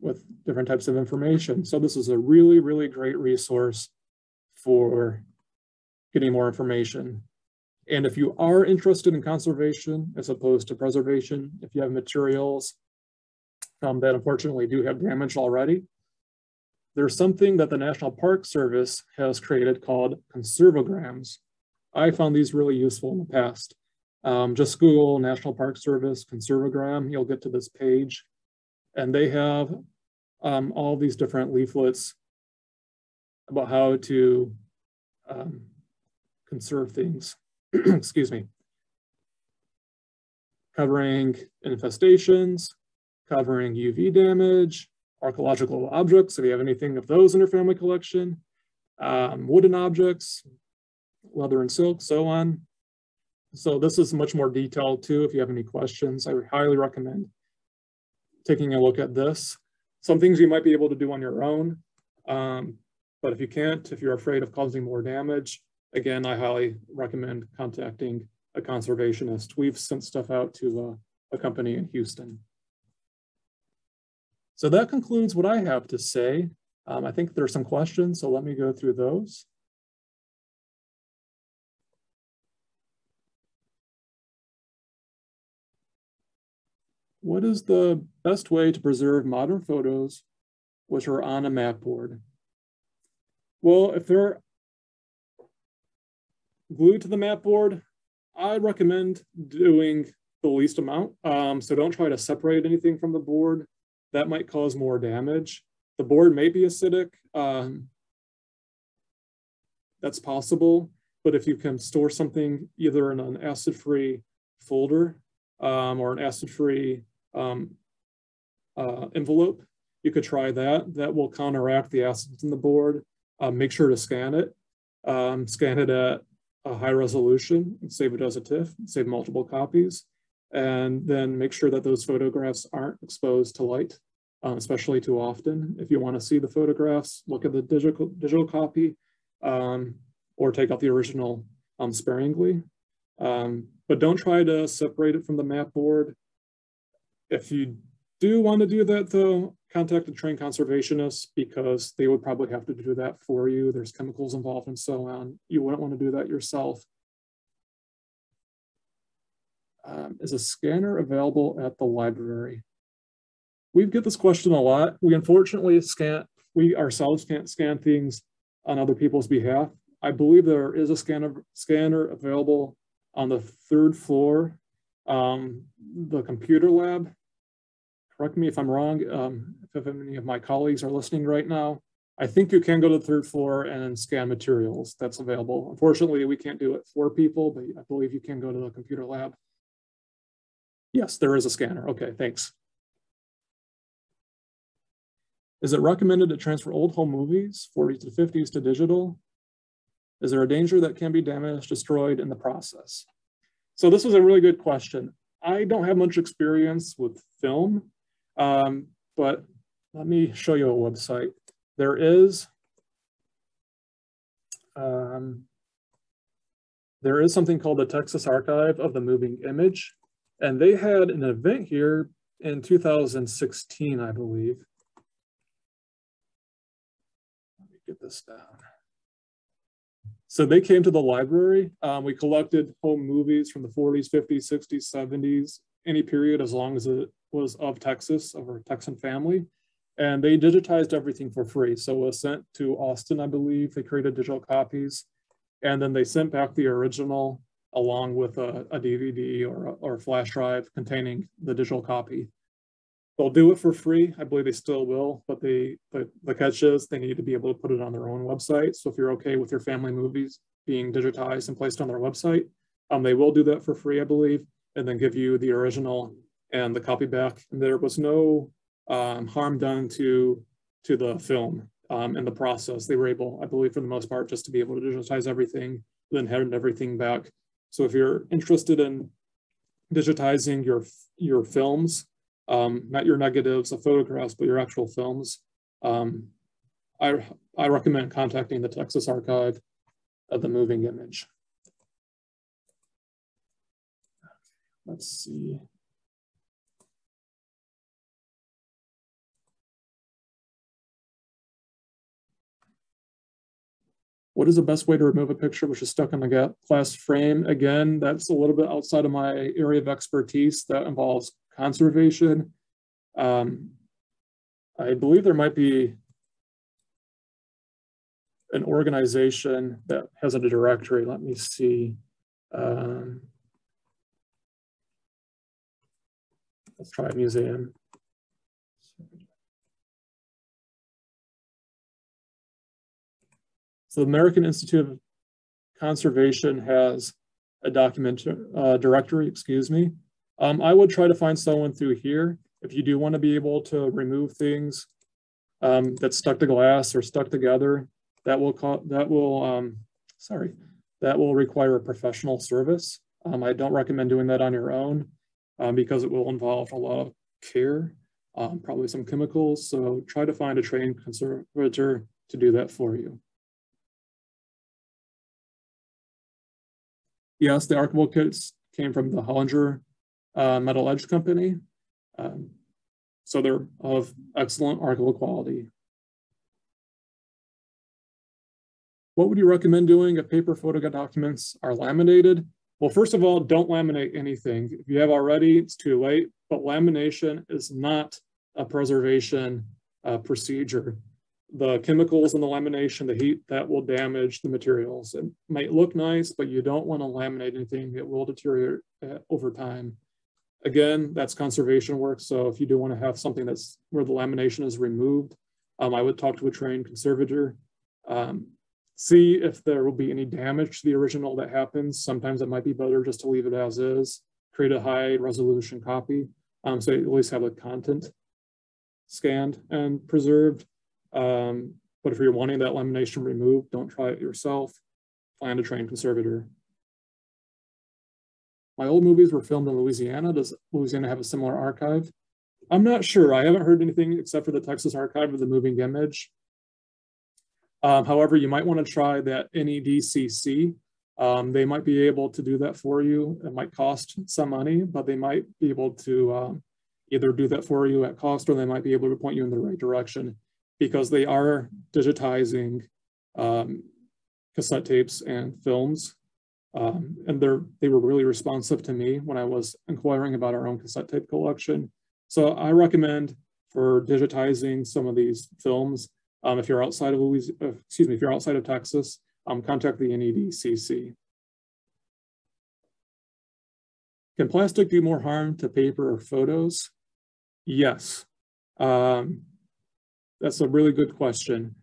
S1: with different types of information. So this is a really, really great resource for getting more information. And if you are interested in conservation as opposed to preservation, if you have materials um, that unfortunately do have damage already. There's something that the National Park Service has created called conservograms. I found these really useful in the past. Um, just Google National Park Service conservogram, you'll get to this page. And they have um, all these different leaflets about how to um, conserve things, excuse me, covering infestations, covering UV damage, archaeological objects, if you have anything of those in your family collection, um, wooden objects, leather and silk, so on. So this is much more detailed too. If you have any questions, I highly recommend taking a look at this. Some things you might be able to do on your own, um, but if you can't, if you're afraid of causing more damage, again, I highly recommend contacting a conservationist. We've sent stuff out to uh, a company in Houston. So that concludes what I have to say. Um, I think there are some questions, so let me go through those. What is the best way to preserve modern photos which are on a mat board? Well, if they're glued to the mat board, I recommend doing the least amount. Um, so don't try to separate anything from the board that might cause more damage. The board may be acidic. Um, that's possible, but if you can store something either in an acid-free folder um, or an acid-free um, uh, envelope, you could try that. That will counteract the acids in the board. Um, make sure to scan it. Um, scan it at a high resolution save it as a TIFF, save multiple copies and then make sure that those photographs aren't exposed to light, um, especially too often. If you want to see the photographs, look at the digital, digital copy um, or take out the original um, sparingly. Um, but don't try to separate it from the mat board. If you do want to do that though, contact a trained conservationist because they would probably have to do that for you. There's chemicals involved and so on. You wouldn't want to do that yourself um, is a scanner available at the library? We get this question a lot. We unfortunately scan, we ourselves can't scan things on other people's behalf. I believe there is a scanner, scanner available on the third floor, um, the computer lab. Correct me if I'm wrong, um, if any of my colleagues are listening right now. I think you can go to the third floor and scan materials that's available. Unfortunately, we can't do it for people, but I believe you can go to the computer lab. Yes, there is a scanner. Okay, thanks. Is it recommended to transfer old home movies, 40s to 50s to digital? Is there a danger that can be damaged, destroyed in the process? So this was a really good question. I don't have much experience with film, um, but let me show you a website. There is, um, there is something called the Texas Archive of the Moving Image. And they had an event here in 2016, I believe. Let me get this down. So they came to the library. Um, we collected home movies from the 40s, 50s, 60s, 70s, any period as long as it was of Texas, of a Texan family. And they digitized everything for free. So it was sent to Austin, I believe. They created digital copies. And then they sent back the original along with a, a DVD or a, or a flash drive containing the digital copy. they'll do it for free. I believe they still will, but they the, the catch is they need to be able to put it on their own website. So if you're okay with your family movies being digitized and placed on their website, um, they will do that for free, I believe, and then give you the original and the copy back. There was no um, harm done to to the film um, in the process. They were able, I believe, for the most part, just to be able to digitize everything, then hand everything back. So if you're interested in digitizing your your films, um, not your negatives of photographs, but your actual films, um, I, I recommend contacting the Texas Archive of the Moving Image. Let's see. What is the best way to remove a picture which is stuck in the glass frame? Again, that's a little bit outside of my area of expertise. That involves conservation. Um, I believe there might be an organization that has a directory. Let me see. Um, let's try a museum. So the American Institute of Conservation has a document uh, directory, excuse me. Um, I would try to find someone through here. If you do want to be able to remove things um, that's stuck to glass or stuck together, that will call, that will, um, sorry, that will require a professional service. Um, I don't recommend doing that on your own um, because it will involve a lot of care, um, probably some chemicals. So try to find a trained conservator to do that for you. Yes, the archival kits came from the Hollinger uh, Metal Edge Company. Um, so they're of excellent archival quality. What would you recommend doing if paper photo documents are laminated? Well, first of all, don't laminate anything. If you have already, it's too late, but lamination is not a preservation uh, procedure the chemicals in the lamination, the heat, that will damage the materials. It might look nice, but you don't want to laminate anything. It will deteriorate uh, over time. Again, that's conservation work. So if you do want to have something that's where the lamination is removed, um, I would talk to a trained conservator. Um, see if there will be any damage to the original that happens. Sometimes it might be better just to leave it as is, create a high resolution copy. Um, so you at least have the content scanned and preserved. Um, but if you're wanting that lamination removed, don't try it yourself. Find a trained conservator. My old movies were filmed in Louisiana. Does Louisiana have a similar archive? I'm not sure. I haven't heard anything except for the Texas Archive of the Moving Image. Um, however, you might want to try that NEDCC. Um, they might be able to do that for you. It might cost some money, but they might be able to um, either do that for you at cost or they might be able to point you in the right direction because they are digitizing um, cassette tapes and films. Um, and they're, they were really responsive to me when I was inquiring about our own cassette tape collection. So I recommend for digitizing some of these films, um, if you're outside of Louisiana, uh, excuse me, if you're outside of Texas, um, contact the NEDCC. Can plastic do more harm to paper or photos? Yes. Um, that's a really good question.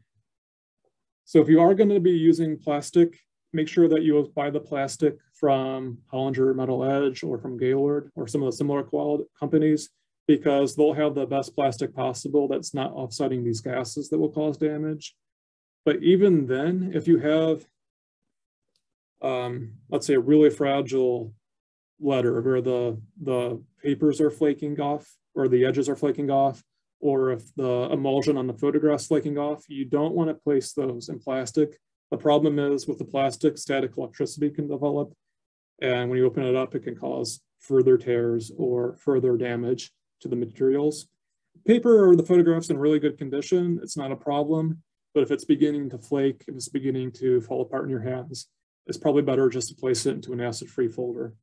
S1: So if you are going to be using plastic, make sure that you buy the plastic from Hollinger Metal Edge or from Gaylord or some of the similar quality companies because they'll have the best plastic possible that's not offsetting these gases that will cause damage. But even then, if you have, um, let's say a really fragile letter where the, the papers are flaking off or the edges are flaking off, or if the emulsion on the photograph's flaking off, you don't want to place those in plastic. The problem is with the plastic, static electricity can develop. And when you open it up, it can cause further tears or further damage to the materials. Paper or the photograph's in really good condition, it's not a problem. But if it's beginning to flake, if it's beginning to fall apart in your hands, it's probably better just to place it into an acid-free folder.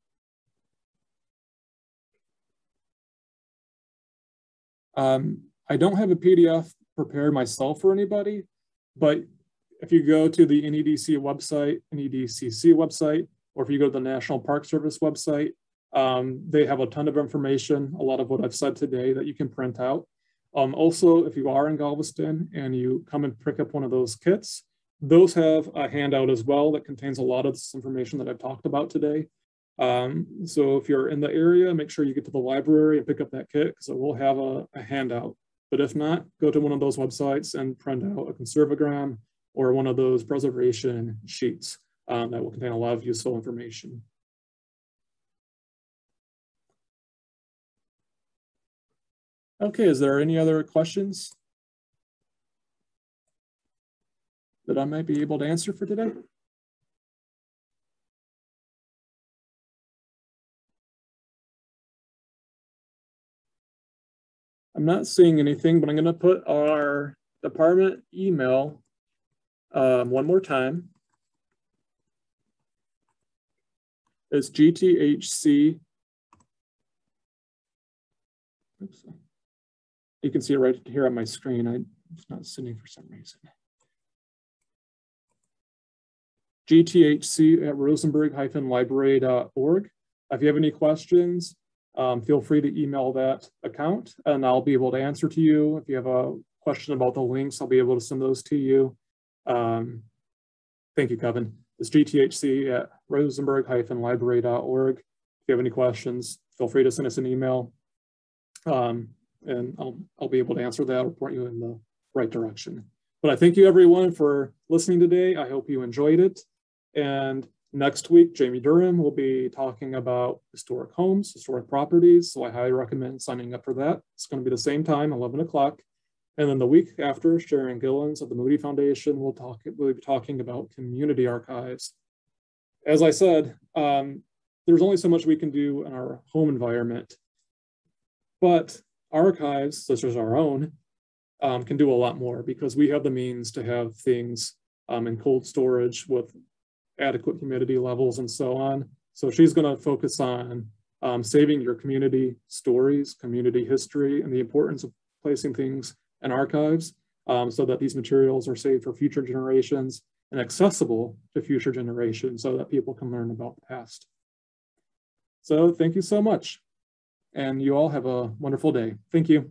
S1: Um, I don't have a PDF prepared myself for anybody, but if you go to the NEDC website, NEDCC website, or if you go to the National Park Service website, Um, they have a ton of information, a lot of what I've said today that you can print out. Um, also, if you are in Galveston and you come and pick up one of those kits, those have a handout as well that contains a lot of this information that I've talked about today. Um, so if you're in the area, make sure you get to the library and pick up that kit because it will have a, a, handout. But if not, go to one of those websites and print out a conservagram or one of those preservation sheets um, that will contain a lot of useful information. Okay, is there any other questions that I might be able to answer for today? I'm not seeing anything, but I'm going to put our department email um, one more time. It's GTHC. Oops. You can see it right here on my screen. I, it's not sending for some reason. GTHC at rosenberg-library.org. If you have any questions, um, feel free to email that account and I'll be able to answer to you. If you have a question about the links, I'll be able to send those to you. Um, thank you, Kevin. It's gthc at rosenberg-library.org. If you have any questions, feel free to send us an email um, and I'll, I'll be able to answer that or point you in the right direction. But I thank you everyone for listening today. I hope you enjoyed it. And Next week, Jamie Durham will be talking about historic homes, historic properties. So I highly recommend signing up for that. It's going to be the same time, 11 o'clock. And then the week after, Sharon Gillens of the Moody Foundation will talk. We'll be talking about community archives. As I said, um, there's only so much we can do in our home environment, but archives, such as our own, um, can do a lot more because we have the means to have things um, in cold storage with adequate humidity levels and so on. So she's going to focus on um, saving your community stories, community history, and the importance of placing things in archives um, so that these materials are saved for future generations and accessible to future generations so that people can learn about the past. So thank you so much. And you all have a wonderful day. Thank you.